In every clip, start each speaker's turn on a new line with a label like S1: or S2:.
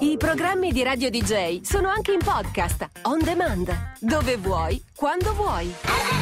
S1: I programmi di Radio DJ sono anche in podcast, on demand, dove vuoi, quando vuoi.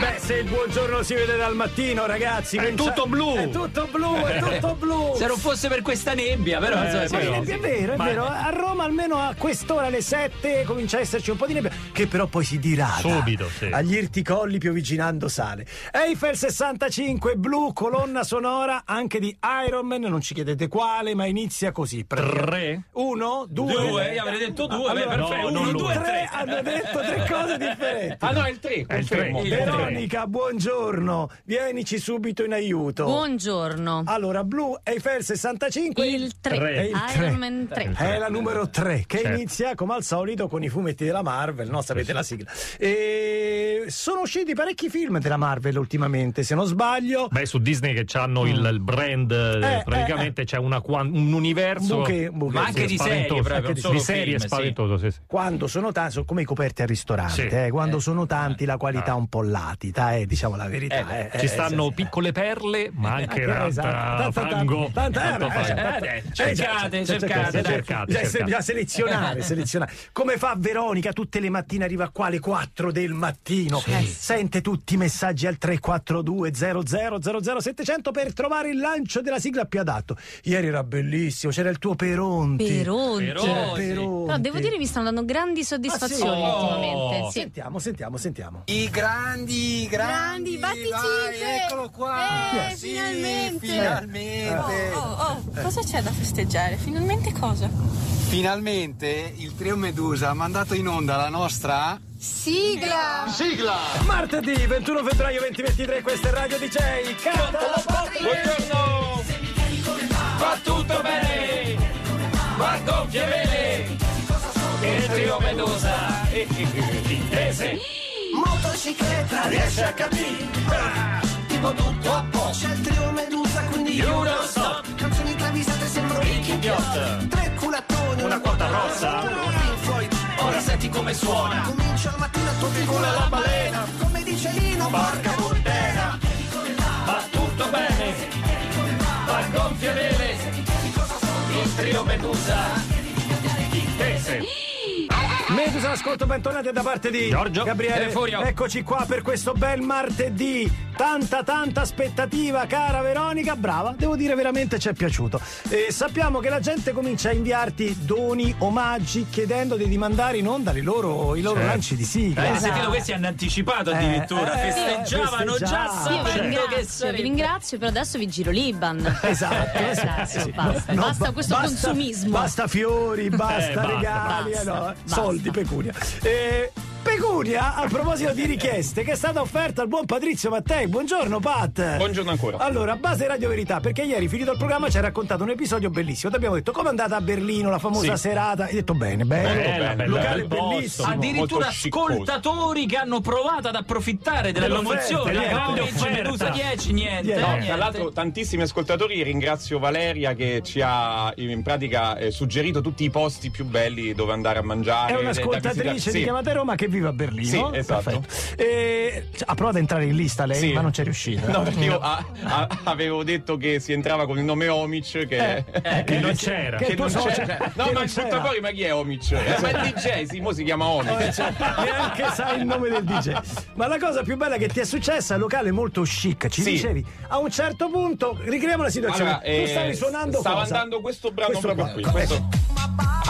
S2: Beh, se il buongiorno si vede dal mattino, ragazzi.
S3: È tutto blu.
S2: È tutto blu, è tutto blu.
S3: Se non fosse per questa nebbia, però.
S2: Eh,
S3: insomma,
S2: ma
S3: sì.
S2: è, è vero, è
S3: Ma-
S2: vero. A Roma almeno a quest'ora alle 7 comincia a esserci un po' di nebbia, che però poi si dirada.
S4: Subito, sì.
S2: Agli irticolli piovigginando sale. Eiffel 65 blu, colonna sonora anche di Iron Man, non ci chiedete quale, ma inizia così.
S4: Tre?
S2: Uno, due.
S3: Due, io avrei detto due,
S2: Allora,
S3: beh, perfetto.
S4: no,
S3: Uno, due,
S2: tre hanno detto tre cose differenti.
S5: Ah no, è il 3,
S4: È il tre.
S5: confermo.
S2: Veronica, buongiorno. Vienici subito in aiuto.
S6: Buongiorno.
S2: Allora, blu Eiffel 65.
S6: Il 3.
S4: Tre.
S2: È il tre.
S6: Iron Man 3.
S2: È la numero 3 che
S4: Certo.
S2: inizia come al solito con i fumetti della Marvel, no? Sapete la sigla. E sono usciti parecchi film della Marvel ultimamente, se non sbaglio.
S4: Beh, su Disney che hanno il, il brand, eh,
S2: Eh,
S4: praticamente c'è una un universo
S2: Buche- buche-
S3: Ma anche
S2: sì,
S3: di
S4: spaventoso.
S3: serie, proprio,
S4: Anche di, serie
S3: film, sì.
S4: spaventoso, sì, sì.
S2: Quando sono tanti, sono come i coperti al ristorante,
S4: Sì.
S2: eh, quando
S3: Eh.
S2: sono tanti la qualità è un po' latita, eh, diciamo la verità. eh,
S4: Ci
S2: eh,
S4: stanno
S2: sì, sì.
S4: piccole perle, ma anche tanta
S2: esatto,
S4: fango.
S2: eh, eh,
S3: Eh, cercate,
S2: Eh,
S3: cercate,
S4: cercate,
S2: Bisogna- selezionare, selezionare. Come fa Veronica tutte le mattine arriva qua alle 4 del mattino. Sente tutti i messaggi al 342 00 700 per trovare il lancio della sigla più adatto. Ieri era bellissimo, c'era il tuo Peronti.
S6: Peronti.
S3: Peronti. Sì.
S2: Peronti.
S6: Però devo dire mi stanno dando grandi soddisfazioni
S2: Ah, sì?
S6: ultimamente.
S3: Oh.
S6: Sì.
S2: Sentiamo, sentiamo, sentiamo.
S5: I grandi, grandi,
S7: Grandi, batticinque!
S5: vai, eccolo qua.
S7: Eh,
S5: Sì,
S7: finalmente!
S5: finalmente.
S7: Oh, oh, cosa c'è da festeggiare? Finalmente cosa?
S5: Finalmente il trio Medusa ha mandato in onda la nostra
S7: Sigla!
S2: Martedì 21 febbraio 2023, questa è Radio DJ. Canta la patria!
S3: Buongiorno! Va tutto bene! Va gonfie vele! Il trio Medusa! E intese!
S8: Motocicletta riesce a capire Tipo tutto a posto C'è il trio Medusa quindi io
S3: don't stop!
S8: Canzoni travisate sembro Ricky
S3: Idiot.
S8: Tre culattoni
S3: Una quota rossa.
S8: Floyd
S3: Ora senti come suona!
S8: Comincia la mattina tutti con la balena Come dice Lino
S3: Porca puttana! Va tutto bene! Va gonfie vele! Il trio Medusa! Intese!
S2: Medusa, ascolto, bentornati da parte di
S4: Giorgio.
S2: Gabriele.
S3: Eh, Furio.
S2: Eccoci qua per questo bel martedì. Tanta, tanta aspettativa, cara Veronica. Brava, devo dire veramente ci è piaciuto. E sappiamo che la gente comincia a inviarti doni, omaggi, chiedendoti di mandare in onda i loro, i loro
S4: Certo.
S2: lanci di sigla.
S3: Hai sentito questi hanno anticipato addirittura,
S2: eh,
S3: festeggiavano già sapendo che
S6: ringrazio, vi
S3: sarebbe.
S6: ringrazio, però adesso vi giro l'Iban.
S2: Esatto,
S6: Eh,
S2: sì, sì.
S6: basta,
S2: No,
S6: basta
S2: ba-
S6: questo
S2: basta-
S6: consumismo.
S2: Basta fiori, basta
S4: Eh,
S2: regali,
S6: basta,
S2: eh, no,
S6: basta.
S2: Soldi, pecunia. Eh, pecunia, a proposito di richieste, che è stata offerta al buon Patrizio Mattei. Buongiorno, Pat.
S5: Buongiorno ancora.
S2: Allora, base Radio Verità, perché ieri finito il programma ci hai raccontato un episodio bellissimo. Ti abbiamo detto come è andata a Berlino, la famosa
S5: Sì.
S2: serata. Hai detto bene, bene.
S4: Bella, bella,
S2: Locale
S4: bel posto.
S2: bellissimo.
S3: Addirittura ascoltatori che hanno provato ad approfittare della promozione. La grande
S4: Offerta.
S3: Medusa 10, niente.
S2: Niente.
S5: No,
S3: niente.
S5: tra l'altro tantissimi ascoltatori, ringrazio Valeria che ci ha in pratica eh, suggerito tutti i posti più belli dove andare a mangiare.
S2: È un'ascoltatrice di
S5: Sì.
S2: chiamate Roma che vive a Berlino.
S5: Sì, esatto.
S2: E, cioè, ha provato ad entrare in lista lei,
S5: Sì.
S2: ma non c'è riuscita.
S5: No, perché io ah, ah, avevo detto che si entrava con il nome Omic che,
S3: Eh,
S4: Che non c'era.
S2: Che
S5: che
S2: tu
S5: non c'era.
S2: che
S5: No,
S2: non
S5: ma il portafoglio, ma chi è Omic? Eh, ma il DJ, sì, mo si chiama
S2: Eh,
S5: Omic.
S2: cioè, neanche sai il nome del DJ. Ma la cosa più bella che ti è successa locale molto chic. Ci
S5: Sì.
S2: dicevi a un certo punto, ricreiamo la situazione.
S5: Allora,
S2: tu
S5: eh,
S2: stavi suonando
S5: stava
S2: cosa?
S5: andando questo brano
S2: Questo
S5: proprio
S2: qua.
S5: qui. Questo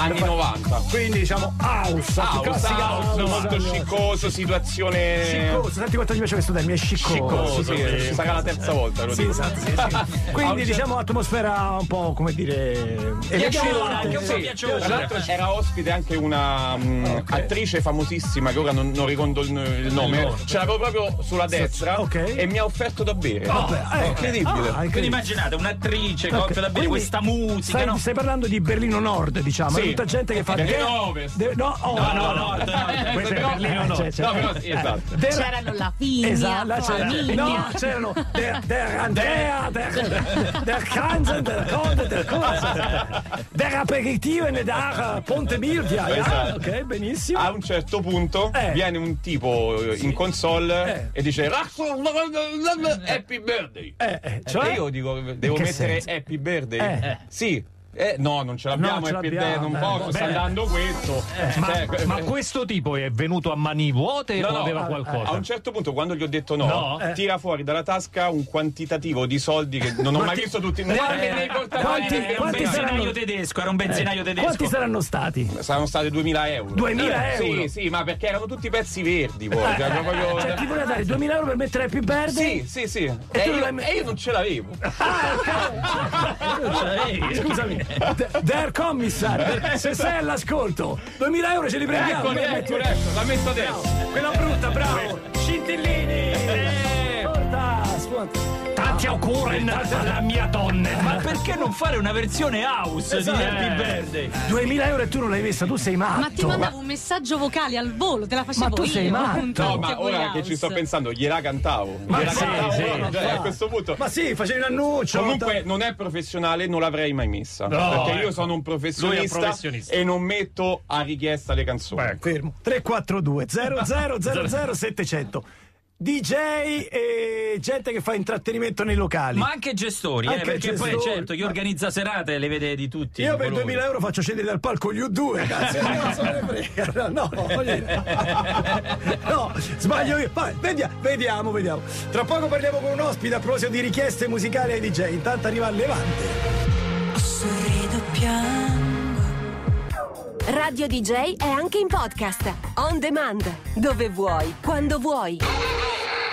S5: anni 90.
S2: Quindi diciamo house,
S5: House,
S2: classica
S5: house, molto sciccoso, situazione.
S2: Sciccoso, senti quanto mi piace questo termine, è sciccoso.
S5: Sciccoso, sì,
S4: sì.
S5: sarà la terza volta, lo
S2: Sì,
S5: dico.
S2: esatto, sì, sì. Quindi
S5: certo-
S2: diciamo atmosfera un po' come dire
S3: Piacevole, anche un po'
S5: Sì,
S3: piacevole.
S5: Tra l'altro era ospite anche una mm, attrice famosissima che ora non, non ricordo il, il nome. Ce l'avevo proprio sulla destra
S2: ok.
S5: e mi ha offerto da bere.
S2: Vabbè, eh,
S5: incredibile.
S2: ah,
S3: Quindi
S2: incredibile.
S3: immaginate un'attrice che
S2: Ok,
S3: offre da bere
S2: quindi
S3: questa musica,
S2: stai,
S3: no?
S2: stai parlando di Berlino Nord, diciamo,
S5: Sì.
S2: Tutta gente che fa
S5: Berlino Ovest.
S2: de- no, oh,
S3: No, no, no, no, no,
S4: Questo è Berlino, no.
S2: C'è, c'è.
S5: No, però sì, esatto.
S2: Der-
S6: C'erano la figlia,
S2: Esatto, là c'era- no, c'erano der, der Andrea, der, der Kranzen, der Conte, der cosa, der Aperitivo e der Ponte Milvia.
S5: Esatto.
S2: Ok, benissimo.
S5: A un certo punto
S2: Eh.
S5: viene un tipo eh, in console
S2: Eh.
S5: e dice Happy birthday.
S2: Eh, eh, cioè?
S5: e io dico, devo mettere
S2: senso?
S5: Happy birthday?
S2: Eh.
S5: Sì, Eh, no, non ce l'abbiamo,
S2: No, ce l'abbiamo,
S5: non
S2: eh,
S5: posso, sta andando questo.
S4: Ma,
S5: Cioè,
S4: ma
S5: eh,
S4: questo tipo è venuto a mani vuote
S5: No,
S4: o
S5: no,
S4: aveva
S5: a-
S4: qualcosa?
S5: A un certo punto, quando gli ho detto no,
S4: No?
S2: Eh.
S5: tira fuori dalla tasca un quantitativo di soldi che non ho mai visto tutti. Guarda che nei portafogli
S2: quanti-
S5: non
S2: quanti saranno-
S3: benzinaio tedesco, era un benzinaio tedesco.
S2: Quanti saranno stati?
S5: Saranno state 2000 euro.
S2: 2000
S5: Eh,
S2: euro?
S5: Sì, sì, ma perché erano tutti pezzi verdi poi. cioè, proprio-
S2: Cioè, ti voleva dare 2000 euro per mettere più verde?
S5: Sì, sì, sì. E,
S2: non
S5: io,
S2: l'hai-
S5: e io non ce l'avevo.
S2: Scusami, D- Der Commissar, se sei all'ascolto, 2000 euro ce li prendiamo.
S5: Eccoli, ecco, ecco, la metto adesso.
S2: Quella brutta, bravo. Scintillini. Porta, scuota.
S4: Tanti auguri alla mia donna.
S3: Ma perché non fare una versione house
S2: Esatto.
S3: di Happy Birthday?
S2: 2000 euro e tu non l'hai vista, tu sei matto.
S6: Ma ti mandavo un messaggio vocale al volo, te la facevo
S2: Ma tu sei
S6: io.
S2: matto.
S5: No, ma ora che ci sto
S6: house.
S5: pensando, gliela cantavo. Gliela
S2: sì,
S5: cantavo
S2: sì,
S5: ora, cioè, a questo punto.
S2: Ma sì, facevi un annuncio.
S5: Comunque non è professionale, non l'avrei mai messa.
S4: No,
S5: perché io
S4: ecco.
S5: sono un professionista,
S4: un professionista.
S5: e non metto a richiesta le canzoni.
S4: Beh,
S2: Fermo. 342 0000 700 DJ e gente che fa intrattenimento nei locali.
S3: Ma anche gestori, eh,
S2: Anche
S3: perché poi
S2: gestori.
S3: certo chi organizza serate le vede di tutti.
S2: Io per
S3: colori.
S2: 2000 euro faccio scendere dal palco gli U2, cazzo, non se ne frega. No, voglio dire. no, sbaglio io. Vai, vediamo, vediamo, vediamo. Tra poco parliamo con un ospite a proposito di richieste musicali ai DJ. Intanto arriva Levante.
S8: Sorrido piango
S1: Radio DJ è anche in podcast. On demand. Dove vuoi, quando vuoi.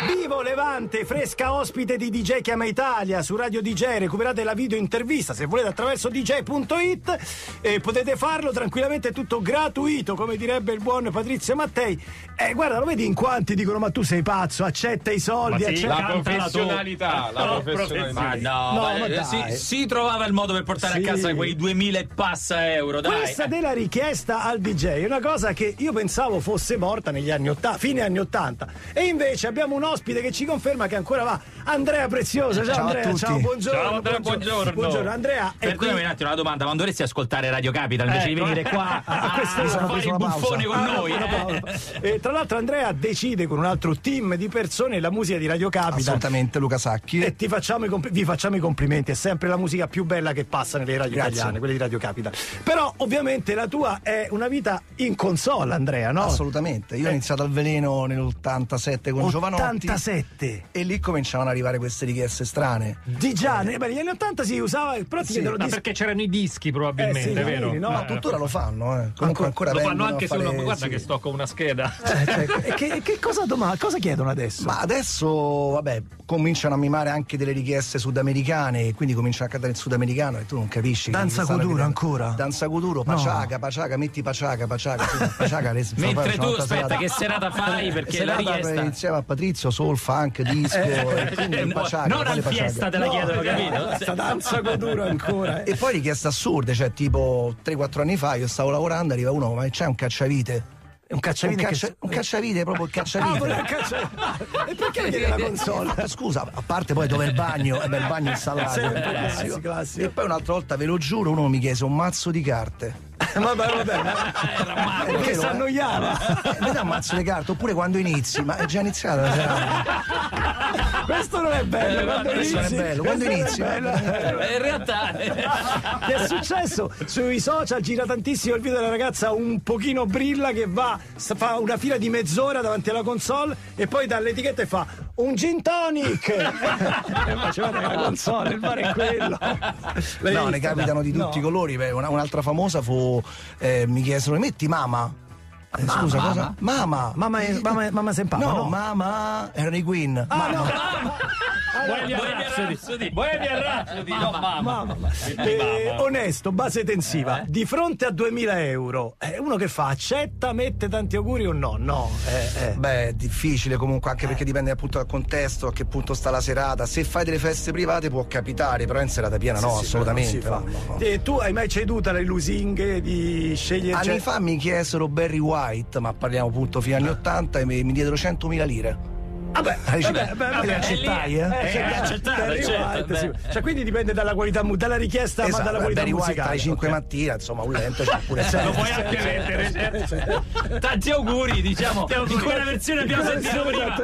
S2: Vivo Levante, fresca ospite di DJ Chiama Italia su Radio DJ. Recuperate la video intervista se volete attraverso dj.it e potete farlo tranquillamente, è tutto gratuito, come direbbe il buon Patrizio Mattei. E guarda, lo vedi in quanti dicono: Ma tu sei pazzo, accetta i soldi,
S4: Ma sì,
S2: accetta.
S5: La professionalità, la
S4: No,
S5: professionalità.
S3: Ma no,
S2: No,
S3: ma,
S2: ma
S3: eh,
S2: dai.
S3: si, si trovava il modo per portare
S2: Sì.
S3: a casa quei 2000 e passa euro, dai.
S2: Questa della richiesta al DJ è una cosa che io pensavo fosse morta negli anni 80, fine anni 80. E invece abbiamo un ospite che ci conferma che ancora va. Andrea Preziosa, ciao,
S9: Ciao a
S2: Andrea, ciao, buongiorno.
S4: Ciao, Andrea, buongiorno.
S2: Buongiorno Andrea. e
S3: Perdonami
S2: qui-
S3: un attimo, una domanda, quando dovresti ascoltare Radio Capital invece di
S4: Ecco.
S3: venire qua a,
S2: questo sono
S3: fare il buffone con
S2: Ah,
S3: noi? eh?
S2: pausa. E tra l'altro Andrea decide con un altro team di persone la musica di Radio Capital.
S9: Assolutamente Luca Sacchi.
S2: E ti facciamo i comp- vi facciamo i complimenti, è sempre la musica più bella che passa nelle radio
S9: Grazie.
S2: italiane, quelle di Radio Capital. Però ovviamente la tua è una vita in console, Andrea, no?
S9: Assolutamente. Io ho iniziato al veleno nell'87 con Giovanotti
S2: 87.
S9: e lì cominciavano ad arrivare queste richieste strane.
S2: Di già, beh, negli anni 80 si usava, però ti
S9: Sì,
S2: chiedono
S4: Ma
S2: dis-
S4: perché c'erano i dischi probabilmente,
S2: Eh sì,
S4: vero?
S2: no,
S9: Ma
S4: Eh,
S9: tuttora lo fanno, eh. Comunque ancora
S4: Lo fanno anche
S9: a
S4: se
S9: fare,
S4: uno guarda
S9: sì.
S4: che sto con una scheda.
S2: Eh, cioè, e che, che cosa, doma- cosa chiedono adesso?
S9: Ma adesso, vabbè, cominciano a mimare anche delle richieste sudamericane e quindi cominciano a cantare il sudamericano e tu non capisci.
S2: Danza
S9: chiedendo.
S2: ancora?
S9: Danza Kuduro, paciaca, paciaca, metti paciaca, paciaca. Le-
S3: Mentre tu, aspetta,
S9: serata.
S3: che serata fai? Perché la
S9: Serata
S3: richiesta...
S9: insieme a Patrizio, soul, funk, disco, e quindi
S3: No,
S9: paciaca,
S3: non al
S9: paciaca?
S3: fiesta te la chiedono, capito?
S2: Questa danza con duro ancora. eh.
S9: E poi richieste assurde, cioè tipo 3-4 anni fa io stavo lavorando, arriva uno, ma c'è un cacciavite?
S2: Un
S9: Un,
S2: cacciavite
S9: caccia-
S2: che...
S9: un cacciavite, proprio il
S2: Ah,
S9: cacciavite.
S2: voleva cacciare. E perché chiede la console?
S9: Scusa, a parte poi dove è il bagno, eh beh, il bagno è
S2: classico,
S9: classico.
S2: classico.
S9: E poi un'altra volta, ve lo giuro, uno mi chiese un mazzo di carte.
S2: Vabbè, vabbè. Perché
S9: vero,
S2: si
S9: eh?
S2: annoiava.
S9: Eh, mi dà un mazzo di carte, oppure quando inizi, ma è già iniziata la serata.
S2: Questo non è bello. quando
S9: questo non è
S2: inizi.
S9: bello, quando inizi,
S2: bello.
S3: Eh, In realtà...
S2: Che è successo? Sui social gira tantissimo il video della ragazza un pochino brilla che va, fa una fila di mezz'ora davanti alla console e poi dall'etichetta e fa un gin tonic. e faceva la console, il bar è quello.
S9: No, ne capitano di tutti i
S2: No.
S9: colori. beh, una- un'altra famosa fu, eh, mi chiesero, metti mama? Eh, scusa, cosa? Mama.
S2: Mamma, è- mamma, mamma Sempapa,
S9: No,
S2: no?
S9: mamma erano i Queen. Mama.
S4: Bohemian Rhapsody. Bohemian Rhapsody, no mamma.
S2: Mamma, ma- eh, onesto, base tensiva, di fronte a 2000 euro, eh, uno che fa? Accetta, mette tanti auguri o no? No, eh, eh.
S9: Beh, è difficile comunque, anche perché dipende appunto dal contesto, a che punto sta la serata. Se fai delle feste private può capitare, però in serata piena no,
S2: Sì, sì,
S9: assolutamente. no, no, no.
S2: Eh, tu hai mai ceduto alle lusinghe di scegliere
S9: Anni
S2: cioè-
S9: fa mi chiesero Barry White, ma parliamo appunto fino agli anni 80 e mi, mi diedero 100.000 lire.
S2: Vabbè,
S9: Ah,
S2: vabbè, vabbè,
S9: le
S2: vabbè.
S9: accettai, eh?
S2: Eh, cioè,
S3: accettato,
S2: Barry
S3: certo,
S2: White,
S3: beh.
S2: sì. Cioè, quindi dipende dalla qualità, dalla richiesta, ma
S9: Esatto,
S2: dalla qualità
S9: Barry White
S2: musicale.
S9: alle 5
S2: Ok.
S9: mattina, insomma, un lento c'è pure
S2: Certo.
S4: Lo puoi anche mettere. certo.
S3: Tanti auguri, diciamo. In quella versione abbiamo sentito prima.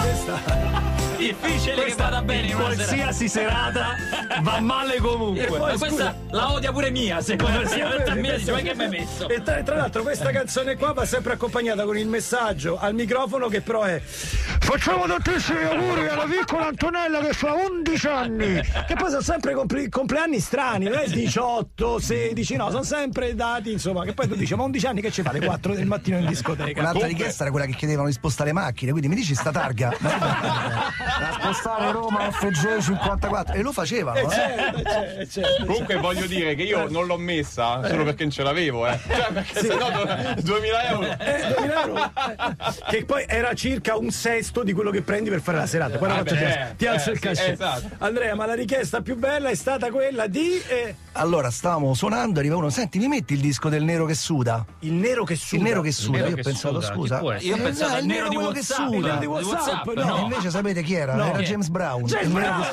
S2: Questa-
S3: difficile che vada bene serata.
S4: qualsiasi serata va male comunque.
S2: poi,
S3: Ma
S2: scusa-
S3: questa la odia pure mia, secondo me.
S2: Sì,
S3: La
S2: vedi,
S3: mia dice,
S2: questo-
S3: ma che mi hai messo?
S2: E tra, tra l'altro questa canzone qua va sempre accompagnata con il messaggio al microfono che però è Facciamo tantissimi auguri alla piccola Antonella che fa 11 anni Che poi sono sempre compli- compleanni strani Non è 18, 16, no Sono sempre dati insomma Che poi tu dici ma 11 anni che ci fa alle 4 del mattino in discoteca
S9: Un'altra richiesta era quella che chiedevano di spostare le macchine, quindi mi dici sta targa? La spostare Roma FG 54 e lo facevano,
S2: Eh,
S9: eh?
S2: certo, eh, certo, certo.
S5: Comunque voglio dire che io non l'ho messa solo perché non ce l'avevo, eh. Cioè, perché sennò do- 2000 euro.
S2: Eh, 2000 euro. Eh, che poi era circa un sesto di quello che prendi per fare la serata. Guarda
S5: Ah,
S2: quanto ti,
S5: beh,
S2: alzo- ti alzo
S5: eh,
S2: il
S5: sì,
S2: cachet.
S5: esatto.
S2: Andrea, ma la richiesta più bella è stata quella di eh,
S9: Allora stavamo suonando, arriva uno, senti mi metti il disco del nero che suda?
S2: il nero che suda.
S9: Il nero che suda,
S4: nero
S9: io ho
S4: che
S9: pensato
S4: suda,
S9: scusa.
S3: Io ho
S9: Eh,
S3: pensato
S9: no,
S3: al
S9: il
S3: nero di
S9: quello che
S3: WhatsApp.
S9: suda.
S2: Il nero di WhatsApp,
S3: WhatsApp,
S2: no.
S9: E invece sapete chi era?
S3: No.
S9: Era
S3: Chi?
S9: James Brown.
S2: James Brown,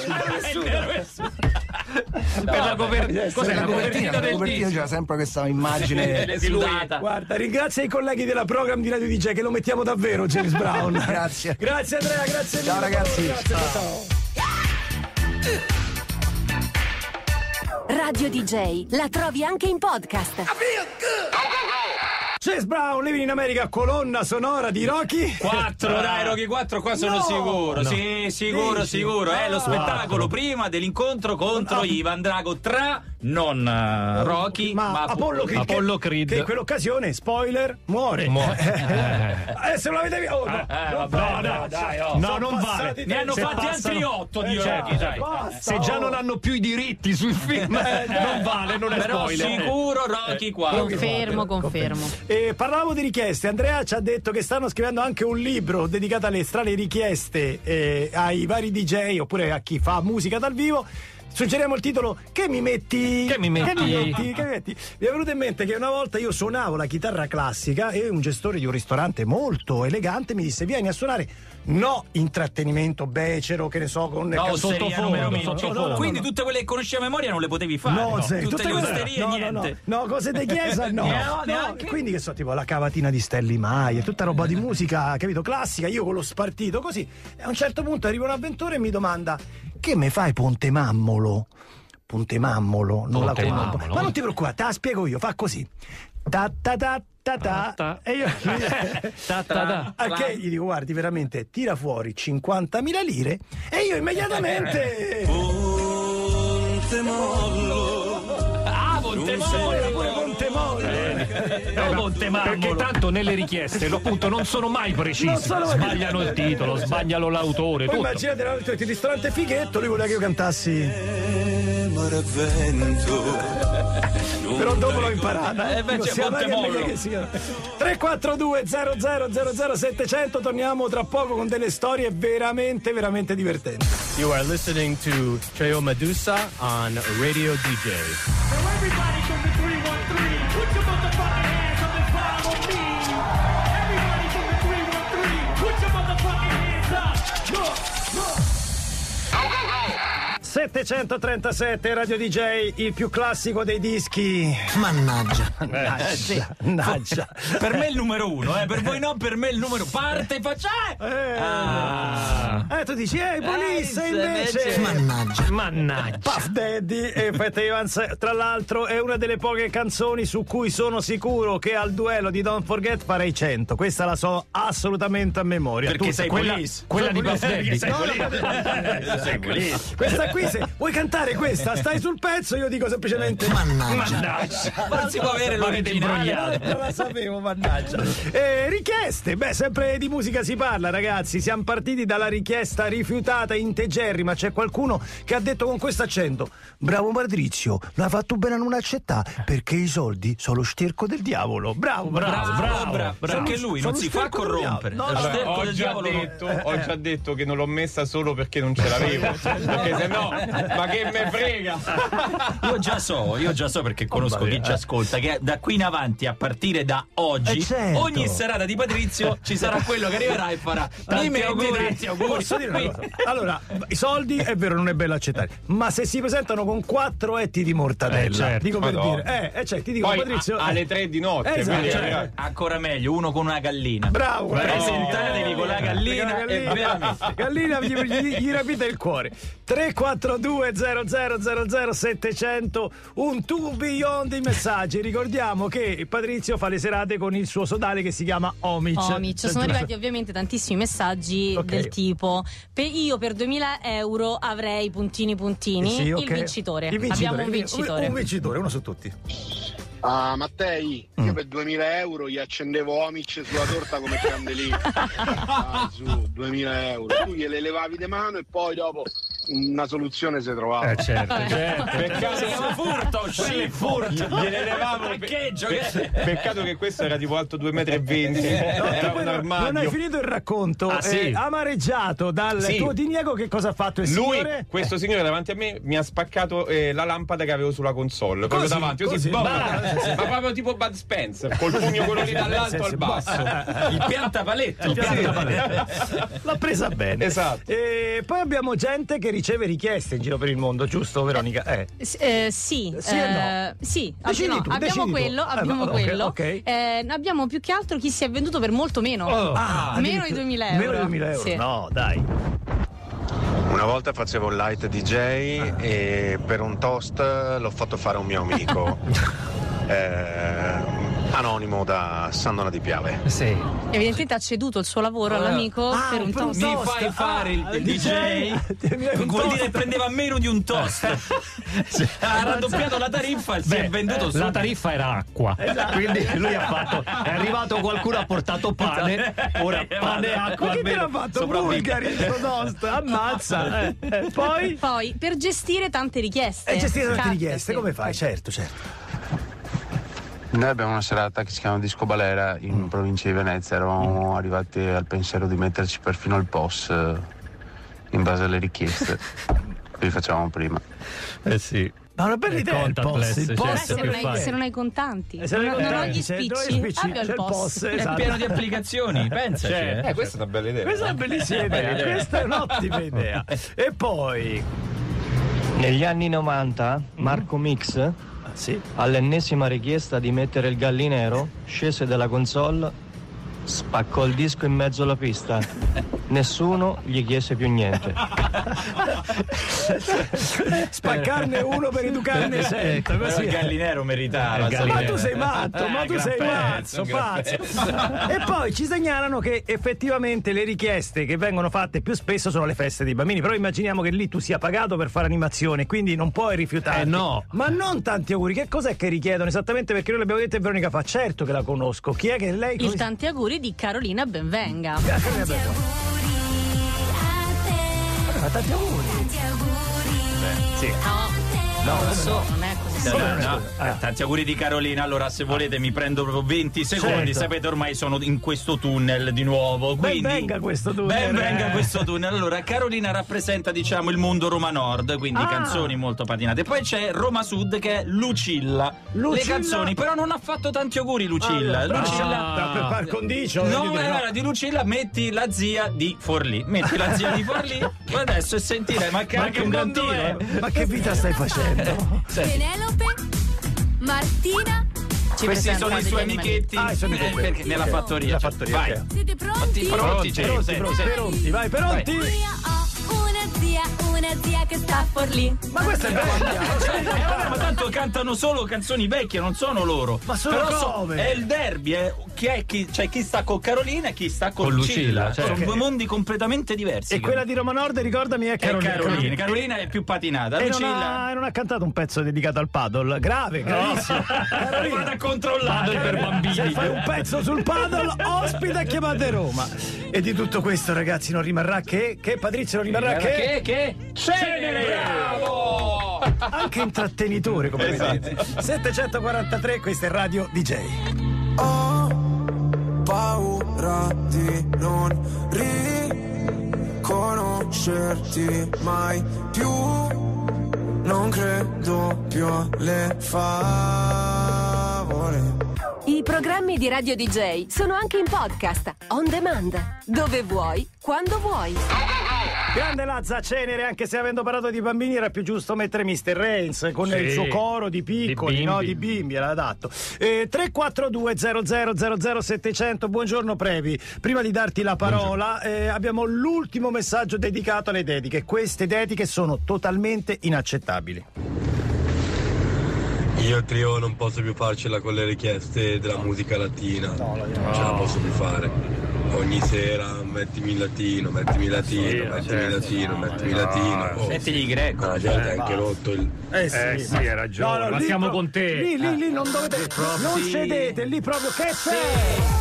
S2: suda.
S4: Per la copertina. Cos'è
S9: la
S4: la
S9: copertina,
S4: copertina
S9: copertina c'era sempre questa immagine.
S3: Di lui.
S2: Guarda, ringrazia i colleghi della program di Radio DJ che lo mettiamo davvero, James Brown.
S9: Grazie.
S2: Grazie Andrea, grazie
S9: Ciao,
S2: mille.
S9: ragazzi.
S2: Grazie, ciao.
S1: Radio DJ la trovi anche in podcast.
S2: James Brown, Living in America, colonna sonora di Rocky.
S3: 4, dai, Rocky 4, qua sono
S2: No.
S3: sicuro.
S2: No.
S3: Sì, sicuro,
S2: Dici?
S3: sicuro. È lo
S2: Ah.
S3: spettacolo prima dell'incontro contro
S2: Ah.
S3: Ivan Drago tra non eh, Rocky,
S2: ma,
S3: ma,
S2: Apollo Creed,
S4: Apollo
S2: che-
S4: Creed.
S2: che in quell'occasione, spoiler, muore.
S4: Muore.
S2: Eh, se non l'avete visto, oh, no,
S3: Eh,
S2: no,
S3: vabbè,
S2: no,
S3: no, dai, oh.
S4: No, non vale.
S3: Ne hanno
S4: Se
S3: fatti
S4: passano-
S3: altri 8 di
S2: Eh,
S3: Rocky,
S2: certo,
S3: dai.
S2: basta,
S4: Se già
S2: oh.
S4: non hanno più i diritti sui film, non vale, non è
S3: Però
S4: spoiler.
S3: sicuro Rocky 4.
S6: Confermo, confermo.
S2: E parlavamo di richieste. Andrea ci ha detto che stanno scrivendo anche un libro dedicato alle strane richieste eh, ai vari DJ oppure a chi fa musica dal vivo. Suggeriamo il titolo Che mi metti?
S4: Che mi metti?
S2: Che mi metti? Che mi metti? Mi è venuto in mente che una volta io suonavo la chitarra classica e un gestore di un ristorante molto elegante mi disse vieni a suonare no intrattenimento becero che ne so con
S3: No,
S2: sottofondo. No, no, no,
S3: Quindi tutte quelle che conosci a memoria non le potevi fare.
S2: No, sì,
S3: tutte le osterie
S2: no, no,
S3: niente.
S2: No, no, cose di chiesa no.
S3: No,
S2: No,
S3: neanche.
S2: Quindi che so, tipo la cavatina di Stelli Maia, tutta roba di musica, capito, classica, io con lo spartito così. E a un certo punto arriva un avventore e mi domanda "Che me fai Ponte Mammolo?" Ponte Mammolo, non la
S4: Ponte
S2: conosco.
S4: Mammolo.
S2: Ma non ti preoccupare, te la spiego io, fa così. Ta ta ta ta ta.
S4: Ta.
S2: E io
S4: Ta, ta, ta.
S2: che gli dico, guardi, veramente, tira fuori 50.000 lire e io immediatamente...
S3: Ah, Montemollo.
S2: Pure Montemollo.
S4: No, perché tanto nelle richieste lo- appunto non sono mai precisi.
S2: Non sono mai-
S4: Sbagliano il titolo, sbagliano l'autore,
S2: Poi
S4: tutto.
S2: immaginate l'altro il ristorante fighetto, lui voleva che io cantassi. Però dopo l'ho imparata.
S3: Eh, beh, c'è
S2: che
S3: Montemollo.
S2: che sia. 342 00 700 torniamo tra poco con delle storie veramente veramente divertenti.
S10: You are listening to Treo Medusa on Radio DJ.
S2: Go! 737 Radio DJ, il più classico dei dischi.
S9: Mannaggia.
S2: Mannaggia, mannaggia.
S3: Per me è il numero uno, eh. per voi no, per me è il numero parte e faccia.
S2: Eh,
S3: Ah.
S2: eh, tu dici, eh, Police
S3: Eh,
S2: invece.
S3: invece-
S9: Mannaggia.
S4: Mannaggia.
S2: Puff Daddy e Pet Evans, tra l'altro, è una delle poche canzoni su cui sono sicuro che al duello di Don't Forget farei 100. Questa la so assolutamente a memoria.
S3: Perché
S2: Tu
S3: sei
S2: quella,
S3: police.
S4: Quella di Puff Daddy.
S2: No, no,
S3: Sei police.
S2: Questa qui, se vuoi cantare questa, stai sul pezzo, io dico semplicemente.
S9: Mannaggia.
S3: Ma non si può avere l'originale.
S2: Non la sapevo, mannaggia. Eh, richieste, beh, sempre di musica si parla, ragazzi. Siamo partiti dalla richiesta rifiutata integerrima. C'è qualcuno che ha detto con questo accento: Bravo Patrizio, l'ha fatto bene a non accettare perché i soldi sono lo sterco del diavolo. Bravo, bravo,
S3: Bravo, bravo, perché lui non si fa corrompere.
S2: No,
S3: sterco
S5: ho,
S3: del
S5: già detto, ho già detto che non l'ho messa solo perché non ce l'avevo. perché se no Ma che me frega!
S3: Io già so, io già so perché conosco
S2: vabbè,
S3: chi ci
S2: eh.
S3: ascolta che da qui in avanti, a partire da oggi,
S2: Eh, certo.
S3: ogni serata di Patrizio ci sarà quello che arriverà e farà tanti
S2: Dimmi,
S3: auguri, tanti auguri.
S2: Posso dire una cosa? Allora, i soldi è vero, non è bello accettare, ma se si presentano con quattro etti di mortadella,
S10: Eh, certo.
S2: dico per
S5: Madonna.
S2: dire, eh, eh, cioè, ti dico,
S5: Poi
S2: Patrizio,
S5: a-
S2: eh,
S5: alle tre di notte,
S2: Esatto,
S5: quindi,
S2: cioè,
S5: ragazzi,
S3: Ancora meglio, uno con una gallina.
S2: Bravo, eh,
S3: Presentatevi con la gallina,
S2: La
S3: e veramente.
S2: Gallina gli, gli- gli rapite il cuore. 342 0000 700 un tourbillon di messaggi. Ricordiamo che Patrizio fa le serate con il suo sodale che si chiama Omic.
S6: Omic, sono arrivati ovviamente tantissimi messaggi
S2: Ok.
S6: del tipo per io per 2000 euro avrei puntini puntini
S2: Sì, ok.
S6: il, vincitore.
S2: Il vincitore.
S6: abbiamo un vincitore
S2: Un vincitore, uno su tutti.
S11: Ah, Mattei,
S2: Mm.
S11: io per 2000 euro gli accendevo Omic sulla torta come candelina. ah, su, 2000 euro. Tu gliele levavi di mano e poi dopo una soluzione si trovava.
S10: Eh, certo, certo.
S5: Peccato,
S3: Si chiama furto, sì, furto.
S5: Gliele levavo
S3: Parcheggio,
S5: Pe-
S3: che-
S5: Peccato che questo era tipo alto 2,20 m.
S2: No,
S5: Era un
S2: non-
S5: armadio.
S2: non hai finito il racconto.
S5: Ah, sì?
S2: Eh, amareggiato dal
S5: Sì.
S2: tuo diniego, che cosa ha fatto il
S5: Lui,
S2: signore?
S5: questo signore davanti a me, mi ha spaccato eh, la lampada che avevo sulla console. Proprio
S2: Così,
S5: davanti, così,
S2: così, bah,
S5: ma, proprio tipo Bud Spencer, col pugno quello lì dall'alto al basso.
S3: Il piantapaletto.
S2: Il piantapaletto. L'ha presa bene.
S5: Esatto.
S2: E poi abbiamo gente che riceve richieste in giro per il mondo, giusto Veronica? Eh.
S6: S- eh, sì,
S2: Sì e
S6: eh, sì,
S2: Decidi
S6: no,
S2: tu,
S6: abbiamo
S2: decidi tu.
S6: quello,
S2: Eh,
S6: abbiamo
S2: ok,
S6: quello.
S2: ok.
S6: Eh, abbiamo più che altro chi si è venduto per molto meno.
S2: Oh, ah,
S6: meno di 2000 euro.
S2: Meno di 2000 euro.
S6: Sì.
S2: No, dai.
S12: Una volta facevo il light DJ e per un toast l'ho fatto fare a un mio amico. eh, anonimo da Sandona di Piave.
S10: Sì.
S6: Evidentemente ha ceduto il suo lavoro all'amico
S2: Ah,
S6: per un
S2: un
S6: toast.
S3: Mi fai fare il,
S2: Ah,
S3: il
S2: DJ?
S3: DJ? Vuol dire prendeva meno di un toast. ha raddoppiato la tariffa e si è venduto
S10: la
S3: subito.
S10: tariffa era acqua. Quindi lui ha fatto. È arrivato qualcuno, ha portato pane. Ora pane e acqua.
S2: Ma chi te l'ha fatto? Bulgari, sto toast, ammazza. Eh, eh, Poi?
S6: Poi per gestire tante richieste.
S2: E gestire tante
S6: Carte,
S2: richieste,
S6: sì.
S2: come fai? Certo, certo.
S12: Noi abbiamo una serata che si chiama Disco Balera in provincia di Venezia, eravamo arrivati al pensiero di metterci perfino il POS eh, in base alle richieste. Li facevamo prima.
S10: Eh sì.
S2: Ma una bella
S10: Il
S2: idea il POS, il
S10: certo.
S2: POS
S6: se, non hai, se non hai contanti,
S2: Eh, se non hai
S6: non, ho
S2: contanti,
S6: gli spicci, abbia il post,
S3: È
S2: esatto.
S3: pieno di applicazioni, pensaci.
S10: Certo.
S3: eh.
S5: Eh, questa è una bella idea.
S2: Questa è una bellissima idea, questa è un'ottima idea. E poi,
S13: Negli anni 90 Marco Mix,
S2: sì,
S13: all'ennesima richiesta di mettere il gallinero, scese dalla console, spaccò il disco in mezzo alla pista. Nessuno gli chiese più niente.
S2: spaccarne uno per educarne cento,
S3: Però
S2: così.
S3: il gallinero meritava.
S2: Ma tu sei matto,
S3: Eh,
S2: ma tu sei
S3: pezzo,
S2: mazzo, pazzo. E poi ci segnalano che effettivamente le richieste che vengono fatte più spesso sono le feste dei bambini. Però immaginiamo che lì tu sia pagato per fare animazione, quindi non puoi rifiutare.
S10: Eh, no.
S2: Ma non tanti auguri, che cos'è che richiedono esattamente? Perché noi l'abbiamo detto e Veronica fa, certo che la conosco. Chi è che lei
S6: Il tanti auguri di Carolina Benvenga.
S2: Ah, che Ma tanti auguri.
S3: Sì.
S6: No, non lo so, non è così
S3: No,
S6: semplice.
S3: no, eh, tanti auguri di Carolina. Allora, se volete, mi prendo proprio 20 secondi.
S2: Certo.
S3: Sapete, ormai sono in questo tunnel di nuovo.
S2: Ben
S3: Quindi,
S2: venga questo tunnel,
S3: Ben venga
S2: eh.
S3: questo tunnel. Allora, Carolina rappresenta, diciamo, il mondo Roma Nord, quindi
S2: Ah.
S3: canzoni molto patinate. Poi c'è Roma Sud che è Lucilla.
S2: Lucilla?
S3: Le canzoni, però non ha fatto tanti auguri, Lucilla.
S2: Allora,
S3: Lucilla.
S2: ah, per par condicio.
S3: No,
S2: dire,
S3: allora di Lucilla metti la zia di Forlì. Metti la zia di Forlì adesso sentirai, ma
S2: Ma
S3: anche
S2: che
S3: un cantino. eh.
S2: Ma che vita stai facendo?
S14: Penelope, Martina,
S6: Ci
S3: Questi sono i suoi amichetti
S2: Ah, suoi
S3: eh, perché nella fattoria.
S2: Nella
S3: cioè,
S2: fattoria,
S3: Vai.
S14: siete pronti?
S3: Pronti,
S2: Pronti, pronti,
S3: senti.
S2: pronti, vai, pronti?
S14: Zia, una zia che sta a Forlì.
S2: Ma questa è bella.
S3: Eh, vabbè, ma tanto cantano solo canzoni vecchie, non sono loro.
S2: Ma sono
S3: Però so-
S2: come?
S3: è il derby, eh. chi, è, chi, cioè chi sta con Carolina e chi sta con,
S10: Con
S3: Lucilla.
S10: Lucilla, certo.
S3: Sono due mondi completamente diversi.
S2: E quella di Roma Nord, ricordami, è
S3: È
S2: Carolina.
S3: Carolina. Carolina è più patinata.
S2: E non,
S3: Lucilla.
S2: ha, e non ha cantato un pezzo dedicato al paddle? Grave, gravissimo.
S3: Vado a controllare
S10: per bambini.
S2: Se fai un pezzo sul paddle, ospita chiamate Roma. E di tutto questo, ragazzi, non rimarrà che. Che Patrizio non rimarrà che.
S3: che? Che? Cenere! Bravo!
S2: Anche intrattenitore, come vedete. 743, questa è Radio DJ.
S8: paura di non riconoscerti mai più
S15: non credo più alle favole.
S1: I programmi di Radio DJ sono anche in podcast, on demand, dove vuoi, quando vuoi.
S2: Grande Lazza Cenere, anche se avendo parlato di bambini era più giusto mettere Mr. Reigns con
S10: Sì.
S2: il suo coro di piccoli,
S10: Di
S2: no?
S10: bimbi.
S2: Di bimbi, era adatto. Eh, 342 00 700, buongiorno Previ. Prima di darti la parola, eh, abbiamo l'ultimo messaggio dedicato alle dediche. Queste dediche sono totalmente inaccettabili.
S16: Io trio non posso più farcela con le richieste della musica latina. Non ce la posso più fare. Ogni sera mettimi il latino, mettimi il latino,
S3: Sì,
S16: mettimi il latino, mettimi il latino. Oh.
S3: Mettigli greco.
S16: La gente ha anche rotto il.
S2: Eh sì,
S10: Eh sì, hai ragione,
S2: No, no,
S10: ma siamo
S2: pro-
S10: con te.
S2: Lì, lì, lì non dovete.
S10: proprio-
S2: Non cedete, lì proprio che c'è?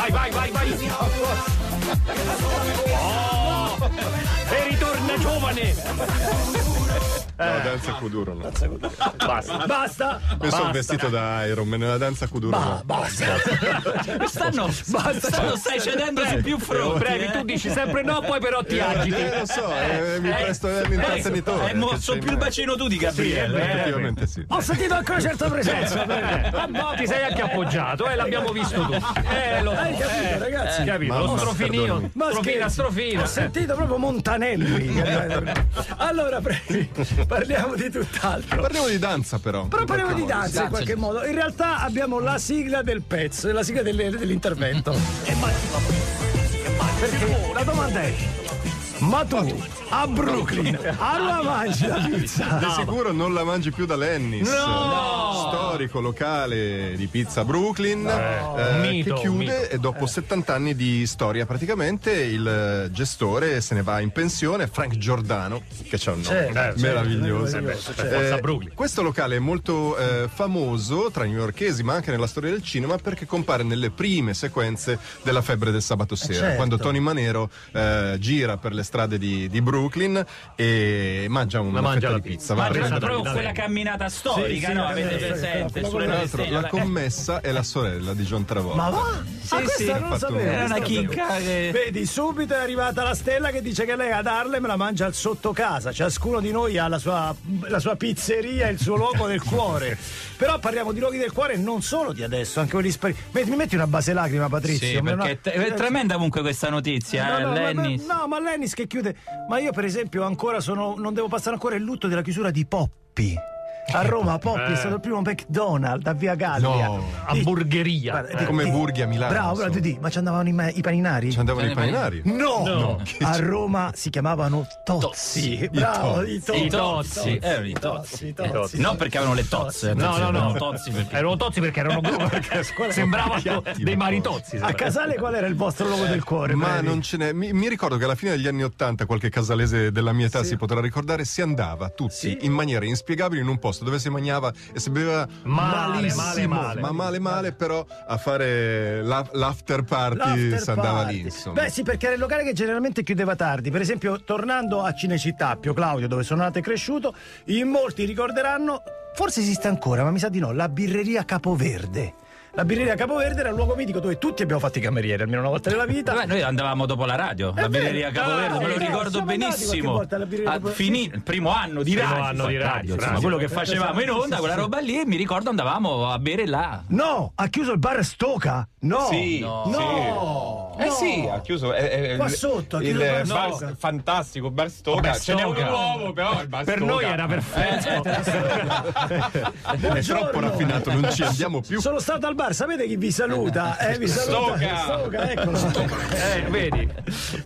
S10: Vai, vai, vai, vai. Oh, e ritorna giovane.
S17: No, danza Kuduro no.
S10: Basta.
S2: Basta!
S17: Io sono
S10: Basta.
S17: vestito da Iron Man, nella danza Kuduro no.
S2: Basta!
S3: Stanno, stanno stai cedendo su più fronti.
S10: Previ,
S3: eh.
S10: tu dici sempre no, poi però ti
S17: Eh,
S10: agiti.
S17: eh, lo so, eh, mi presto l'intrattenitore.
S3: Hai mosso più il bacino tu di Gabriele.
S17: Eh,
S3: eh.
S17: effettivamente sì.
S2: Ho sentito anche una certa presenza.
S10: Ah, no, ti sei anche appoggiato, eh, l'abbiamo visto tu. Eh, lo so.
S2: Hai capito,
S10: eh,
S2: ragazzi?
S10: eh, capito,
S17: Mamma,
S10: lo strofinio. Strofina, strofina.
S2: Ho sentito proprio Montanelli. allora, Previ, parliamo di tutt'altro.
S17: Parliamo di danza però.
S2: Però parliamo di
S17: modo.
S2: danza in qualche modo. In realtà abbiamo la sigla del pezzo, la sigla dell'intervento. Perché la domanda è: ma tu a Brooklyn a Roma mangi la pizza?
S17: Di sicuro non la mangi più da Lennis.
S10: No!
S17: Storico locale di pizza Brooklyn eh,
S10: Mito,
S17: che chiude
S10: mito.
S17: e dopo 70 anni di storia praticamente il eh, gestore se ne va in pensione, Frank Giordano, che c'ha un nome
S2: Certo, certo,
S17: meraviglioso.
S2: meraviglioso, certo.
S17: Eh,
S10: Brooklyn.
S17: questo locale è molto eh, famoso tra i newyorkesi ma anche nella storia del cinema perché compare nelle prime sequenze della febbre del sabato sera,
S2: certo.
S17: quando Tony Manero eh, gira per le strade di, di Brooklyn e mangia una
S10: mangia
S17: fetta
S10: la
S17: di pizza.
S10: pizza.
S17: va
S3: Mangia proprio quella
S10: bene.
S3: camminata storica,
S2: Sì, sì,
S3: no?
S2: la
S3: Avete presente? Sulle
S17: Tra l'altro, la commessa è la sorella di John Travolta.
S2: Ma va?
S3: Sì,
S2: ah, questa
S3: sì,
S2: non sapevo.
S17: un-
S3: Era una chicca che-
S2: Vedi, subito è arrivata la stella che dice che lei ad Harlem la mangia al sotto casa. Ciascuno di noi ha la sua, la sua pizzeria, il suo luogo del cuore. Però parliamo di luoghi del cuore non solo di adesso, anche quelli spari. Mi metti una base lacrima, Patrizio?
S3: Sì,
S2: Ma
S3: perché è, è tremenda comunque questa notizia,
S2: No,
S3: eh,
S2: no, ma-
S3: Lennis.
S2: Ma, no, ma Lennis che chiude. Ma io, per esempio, ancora sono. Non devo passare ancora il lutto della chiusura di Poppi. A Roma Poppi è
S10: Eh.
S2: stato il primo McDonald's a Via Gallia.
S17: No.
S10: Hamburgeria.
S2: Guarda,
S10: Eh.
S2: di-
S17: Come Burghi a Milano,
S2: Bravo, bravo, di- ma ci andavano i, i paninari?
S17: Ci andavano i paninari?
S2: No,
S10: No.
S2: a Roma si chiamavano Tozzi. Bravo, i Tozzi.
S3: I tozzi, erano i tozzi.
S2: i Tozzi.
S3: Non perché avevano le tozze.
S10: No, no, no.
S3: erano tozzi perché
S10: Erano tozzi perché erano sembravano dei maritozzi.
S2: A Casale qual era il vostro logo del cuore?
S17: Ma non ce n'è. Mi, mi ricordo che alla fine degli anni Ottanta, qualche casalese della mia età si potrà ricordare, si andava tutti in maniera inspiegabile in un posto dove si mangiava e si beveva
S10: Male,
S17: malissimo,
S10: male, male.
S17: ma male male, però a fare la- l'after party si andava lì, insomma.
S2: Beh sì, perché era il locale che generalmente chiudeva tardi. Per esempio, tornando a Cinecittà, Pio Claudio, dove sono nato e cresciuto, in molti ricorderanno, forse esiste ancora, ma mi sa di no, la birreria Capoverde. La birreria Capoverde era il luogo mitico dove tutti abbiamo fatto i camerieri, almeno una volta nella vita.
S3: Beh, noi andavamo dopo la radio, la
S2: vero.
S3: birreria Capoverde, me lo
S2: Ah,
S3: ricordo benissimo.
S2: volta alla birreria
S3: A
S2: Capoverde.
S3: finì- il primo anno di
S10: Primo
S3: radio,
S10: anno di radio,
S3: insomma, quello che facevamo in onda, quella roba lì, mi ricordo andavamo a bere là.
S2: No, ha chiuso il bar Stoca? No!
S5: Sì,
S2: no!
S5: sì.
S2: no.
S5: Eh sì, ha chiuso. è- è-
S2: Qua
S5: il-
S2: sotto, ha
S5: il
S2: chiuso il bar
S5: bar
S2: Stoca.
S5: fantastico, bar Stoca.
S10: Bar
S5: Ce n'è uno
S10: Stoca.
S5: nuovo, però il bar
S10: Per
S5: Stoca.
S10: noi era perfetto.
S17: È troppo raffinato, non ci andiamo più.
S2: Sono stato al bar, sapete chi vi saluta? Eh, vi saluta.
S5: Stoca.
S2: Stoca, eccolo.
S10: Eh, vedi?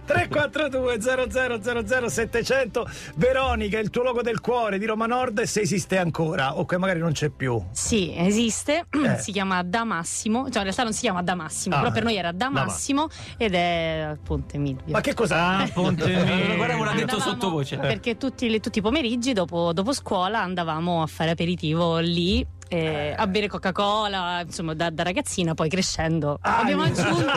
S2: 342 0000 700 Veronica, il tuo logo del cuore di Roma Nord se esiste ancora o che magari non c'è più.
S6: Sì, esiste,
S2: Eh.
S6: si chiama Da Massimo, cioè in realtà non si chiama Da Massimo,
S2: Ah,
S6: però per noi era Da
S2: Da Ma-
S6: Massimo ed è a Ponte Milvio.
S2: Ma che cos'ha?
S10: Ah, Ponte Milvio.
S3: Guarda l'ha detto sottovoce.
S6: Perché tutti, le- tutti i pomeriggi dopo, dopo scuola andavamo a fare aperitivo lì eh, a bere Coca-Cola, insomma, da, da ragazzina, poi crescendo
S2: Ah,
S6: abbiamo aggiunto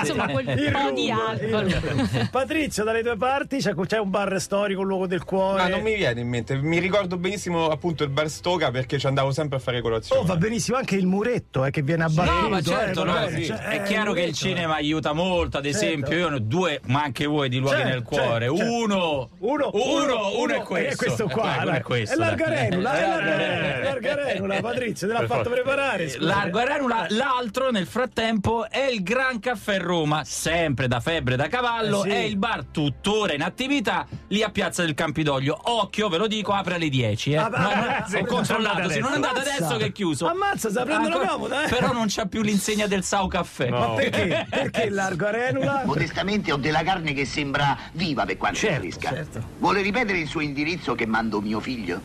S6: insomma quel
S2: Il
S6: po'
S2: rum,
S6: di alcol.
S2: Patrizio, dalle tue parti c'è, c'è un bar storico, un luogo del cuore.
S5: Ma non mi viene in mente, mi ricordo benissimo appunto il bar Stoga perché ci andavo sempre a fare colazione.
S2: Oh, va benissimo anche il muretto eh, che viene abbattuto.
S3: No, ma certo,
S2: eh,
S3: no, sì.
S2: cioè,
S3: è
S2: eh,
S3: chiaro che il cinema aiuta molto, ad
S2: Certo.
S3: esempio, io ho due, ma anche voi, di luoghi
S2: Certo,
S3: nel cuore.
S2: certo, certo.
S3: Uno,
S2: Uno,
S3: uno, uno è
S2: è
S3: questo.
S2: questo qua.
S3: Eh, uno è questo.
S2: È l'Argarenula, è
S3: dai.
S2: l'Argarenula, Patrizio, te l'ha fatto preparare. scusa.
S3: Largo Arenula, l'altro nel frattempo è il Gran Caffè Roma, sempre da febbre da cavallo,
S2: Eh sì.
S3: è il bar tuttora in attività lì a Piazza del Campidoglio. Occhio, ve lo dico, apre alle 10. Eh.
S2: Ah,
S3: No, no,
S2: ah,
S3: ho
S2: sì,
S3: controllato, se non andate
S2: Ammazza.
S3: adesso che è chiuso.
S2: Ammazza, sta prendendo comoda, eh.
S3: Però non c'ha più l'insegna del Sau Caffè.
S2: Ma perché? Perché largo Arenula?
S18: Modestamente ho della carne che sembra viva per quanto
S2: Certo,
S18: è fresca.
S2: certo.
S18: Vuole ripetere il suo indirizzo che mando mio figlio?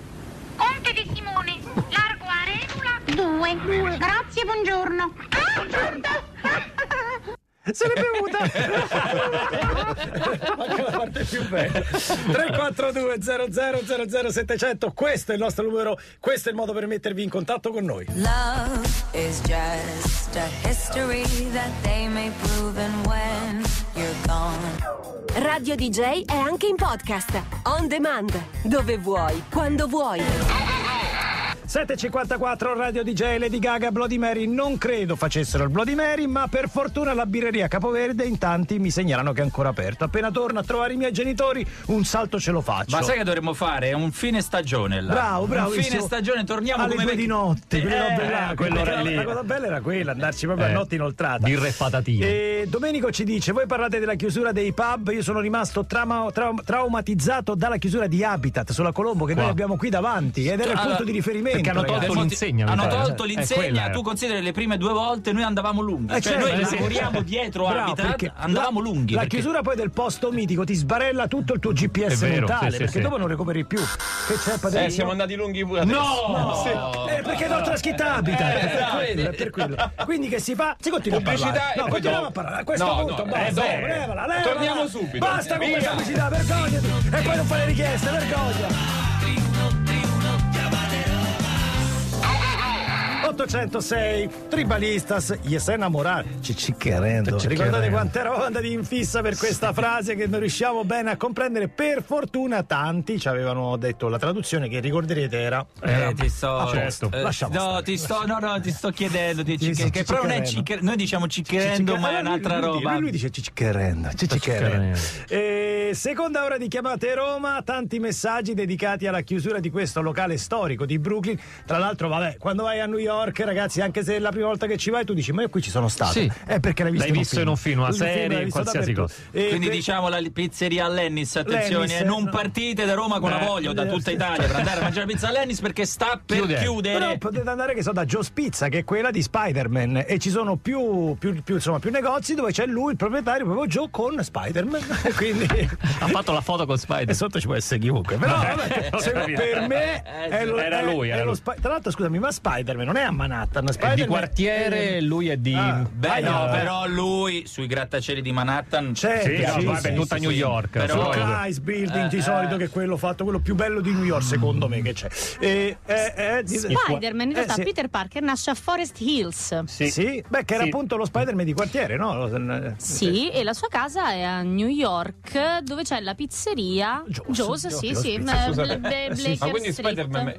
S19: Conte di Simone, largo Arenula 2. Grazie, buongiorno.
S2: Se l'è bevuta! Manca la parte più bella. 342 00 700 questo è il nostro numero, questo è il modo per mettervi in contatto con noi.
S20: Love is just a history that they may prove and when you're gone.
S1: Radio DJ è anche in podcast. On demand. Dove vuoi, quando vuoi.
S2: 754 Radio DJ Lady Gaga Bloody Mary non credo facessero il Bloody Mary ma per fortuna la birreria Capoverde in tanti mi segnalano che è ancora aperto appena torno a trovare i miei genitori un salto ce lo faccio
S3: Ma sai che dovremmo fare? È un fine stagione là.
S2: Bravo, bravo.
S3: Un fine stagione, torniamo
S2: alle
S3: come
S2: due di notte,
S3: Eh,
S2: là.
S10: quell'ora lì.
S2: La cosa bella era quella, andarci proprio
S10: Eh.
S2: a notte inoltrata.
S10: Birra e patatine.
S2: E Domenico ci dice: Voi parlate della chiusura dei pub. Io sono rimasto trauma- trau- traumatizzato dalla chiusura di Habitat sulla Colombo, che
S10: Qua.
S2: noi abbiamo qui davanti. Ed era il punto di riferimento.
S10: Perché hanno tolto l'insegna,
S3: Hanno tolto l'insegna, tu consideri le prime due volte noi andavamo lunghi.
S2: Eh,
S3: cioè
S2: certo,
S3: noi
S2: eh, sì.
S3: lavoriamo dietro
S2: perché
S3: andavamo
S2: la,
S3: lunghi.
S2: La
S3: perché-
S2: chiusura poi del posto mitico ti sbarella tutto il tuo GPS mentale, perché
S10: sì.
S2: dopo non recuperi più. Che c'è, padrino?
S5: Eh, siamo andati lunghi pure adesso.
S3: No!
S2: Eh, perché Habitat?
S5: Eh,
S2: è per quello, è per quello. Quindi che si fa? Si continua a parlare. No, continuiamo a parlare. A questo punto basta. levala, levala.
S5: Torniamo subito.
S2: Basta con questa pubblicità, vergognati. E poi non fare le richieste, vergogna. 806 Tribalistas gli sei innamorato ci ciccherendo ricordate quante eravamo andati in fissa per questa frase che non riusciamo bene a comprendere per fortuna tanti ci avevano detto la traduzione che ricorderete era, era
S3: Eh, ti sto,
S2: a posto.
S3: eh,
S2: Lasciamo
S3: no,
S2: stare.
S3: ti sto, no, no, ti sto chiedendo, ti
S2: Sì,
S3: cicche-
S2: sì,
S3: che però non è
S2: ciccherendo.
S3: cicche- noi diciamo ciccherendo, ma è un'altra
S2: lui-
S3: roba.
S2: Lui, lui dice ciccherendo, ciccherendo. E seconda ora di chiamate Roma, tanti messaggi dedicati alla chiusura di questo locale storico di Brooklyn. Tra l'altro, vabbè, quando vai a New York, ragazzi, anche se è la prima volta che ci vai, tu dici, ma io qui ci sono stato.
S10: Sì.
S2: È perché l'hai visto,
S10: L'hai visto in un film, una serie,
S2: visto
S10: qualsiasi
S2: dappertutto. E
S3: Quindi
S2: que-
S3: diciamo la pizzeria Lennis, attenzione,
S2: Lennis,
S3: eh, non
S2: no.
S3: partite da Roma con la
S2: Beh,
S3: voglia o da
S2: eh,
S3: tutta
S2: sì.
S3: Italia per andare a mangiare pizza a Lennis perché sta per
S10: Chiude.
S3: chiudere.
S2: Però potete andare che so da Joe's Pizza che è quella di Spider-Man e ci sono più, più, più, insomma, più negozi dove c'è lui il proprietario proprio Joe con Spider-Man quindi
S10: Ha fatto la foto con
S2: e
S10: Spider.
S2: sotto ci può essere chiunque però vabbè,
S10: capito.
S2: per me
S3: Eh,
S2: è lo-
S10: era lui, era
S2: tra l'altro scusami ma Spider-Man non è a Manhattan
S10: È
S2: Spider-Man
S10: di quartiere, lui è di.
S2: Ah,
S3: Beh, no,
S2: eh,
S3: però lui sui grattacieli di Manhattan
S2: Certo,
S10: Sì,
S2: sì,
S10: no, vabbè,
S2: sì,
S10: tutta
S2: sì,
S10: New
S2: sì.
S10: York.
S3: Però-.
S2: Ice Building di
S3: Eh,
S2: solito
S3: eh.
S2: che è quello fatto quello più bello di New York secondo me che c'è e, eh, eh, di-
S6: Spider-Man, in
S2: eh,
S6: realtà
S2: sì.
S6: Peter Parker nasce a Forest Hills.
S2: Sì. beh, che era
S10: Sì.
S2: appunto lo Spider-Man di quartiere, no?
S6: Sì, e la sua casa è a New York, dove c'è la pizzeria
S2: Joe's.
S6: Joe's, sì,
S2: Joe's
S6: sì, eh. Bla- Bla-
S5: Ma quindi
S6: Street.
S5: Spider-Man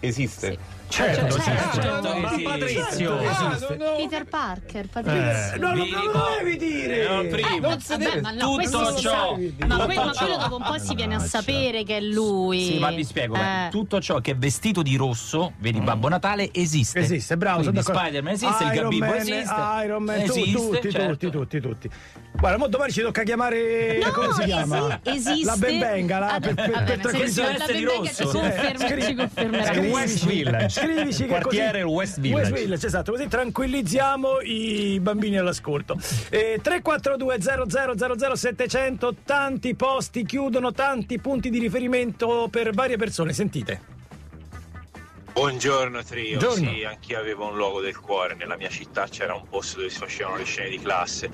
S5: esiste?
S2: Certo,
S6: Certo,
S2: certo.
S3: certo, sì.
S2: Patrizio
S5: Ah, no, no.
S6: Peter Parker, Patrizio.
S2: Eh, no, non lo devi dire.
S3: Eh, prima.
S6: Eh,
S5: non si
S6: vabbè, ma no,
S3: tutto ciò-.
S6: Ma
S3: tutto
S6: quello, ma
S3: ciò-
S6: quello dopo un po' si viene a sapere che è lui.
S3: Sì, ma vi spiego.
S6: Eh.
S3: Tutto ciò che è vestito di rosso, vedi Babbo Natale, esiste.
S2: Esiste, bravo.
S3: Quindi
S2: sono.
S3: Spider-Man esiste, il
S2: Iron
S3: Gabibbo
S2: Man,
S3: esiste.
S2: Iron Man, tu- tutti,
S3: certo.
S2: tutti, tutti, tutti. Guarda, mo domani ci tocca chiamare.
S6: No,
S2: come si chiama?
S6: esiste.
S2: La Ben Benga, la,
S6: Ah,
S2: per, per, per tranquillizzare-
S6: la Ben Benga
S3: rosso.
S6: ci conferma-
S2: Eh,
S6: ci
S10: West Village.
S2: Scrivici che
S10: Quartiere
S2: così-
S10: West Village.
S2: West Village, esatto, così tranquillizziamo i bambini all'ascolto. Eh, 342 00 700 tanti posti chiudono, tanti punti di riferimento per varie persone. Sentite.
S21: Buongiorno trio,
S2: Buongiorno.
S21: sì, anch'io avevo un luogo del cuore, nella mia città c'era un posto dove si facevano le scene di classe.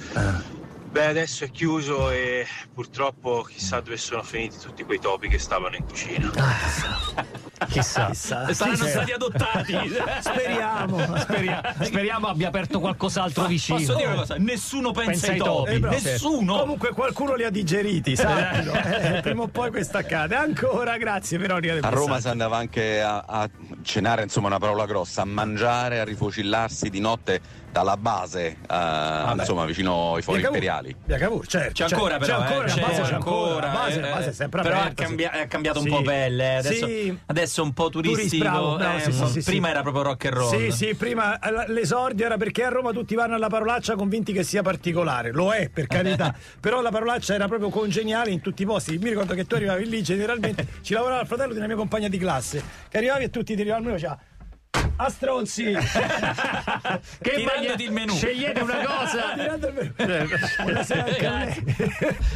S21: Beh, adesso è chiuso e purtroppo chissà dove sono finiti tutti quei topi che stavano in cucina.
S10: Chissà.
S2: Chissà.
S10: Saranno
S2: Sì,
S10: stati adottati.
S2: Speriamo.
S10: Speria- speriamo abbia aperto qualcos'altro vicino.
S3: Posso dire una cosa? Nessuno pensa, ai topi.
S2: Eh.
S3: Nessuno.
S2: Comunque qualcuno li ha digeriti, sai? Eh, prima o poi questo accade. Ancora, grazie Veronica
S22: A Roma si andava anche a, a cenare, insomma, una parola grossa, a mangiare, a rifocillarsi di notte dalla base, eh, insomma, vicino ai fori
S2: Via Cavour.
S22: imperiali.
S2: Via Cavour, certo.
S3: C'è ancora
S2: c'è,
S3: però,
S2: c'è ancora,
S3: eh,
S2: la base
S3: c'è
S2: c'è ancora, la base, la
S3: eh,
S2: base è sempre
S3: però
S2: aperta,
S3: cambia-
S2: sì.
S3: è cambiato un
S2: Sì.
S3: po' pelle eh, adesso,
S2: Sì.
S3: adesso è un po' turistico
S2: bravo, bravo,
S3: eh,
S2: sì, sì, sì, sì.
S3: prima era proprio rock and roll
S2: Sì, sì, prima eh, l'esordio era perché a Roma tutti vanno alla parolaccia convinti che sia particolare. Lo è, per carità. Però la parolaccia era proprio congeniale in tutti i posti. Mi ricordo che tu arrivavi lì, generalmente ci lavorava il fratello di una mia compagna di classe. Che arrivavi e tutti ti arrivavano e faceva. A stronzi!
S10: Che
S3: Tirandoti il menù.
S10: Scegliete una cosa.
S2: Menù. Buonasera anche a lei.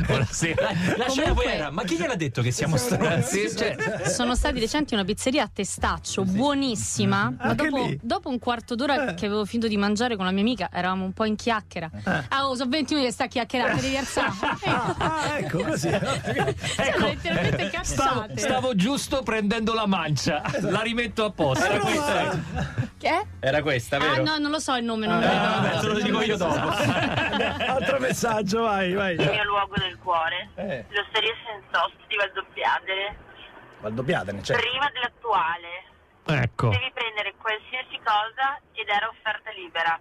S10: Buonasera.
S3: la scena poi era ma chi gliel'ha detto che siamo stronzi
S10: Sì, cioè,
S6: Sono stati recenti una pizzeria a testaccio, buonissima. Ma
S2: Anche
S6: dopo, dopo un quarto d'ora che avevo finito di mangiare con la mia amica, eravamo un po' in chiacchiera. Ah, oh, sono 20 minuti che sta chiacchierando, devi alzare.
S2: Ah, ecco così.
S6: Sono letteralmente
S10: Ecco, stavo,
S6: cazzate.
S10: stavo giusto prendendo la mancia. La rimetto a posto.
S6: Che?
S3: era questa
S6: Ah,
S3: vero?
S6: no, non lo so il nome, non lo
S3: Eh,
S6: ricordo.
S3: vabbè, te lo dico io dopo
S2: Altro messaggio, vai, vai.
S19: Il mio luogo del cuore.
S2: Eh.
S19: L'osteria senza osti di Valdobbiadene.
S2: Valdobbiadene, certo.
S19: Prima dell'attuale.
S10: Ecco.
S19: Devi prendere qualsiasi cosa ed era offerta libera.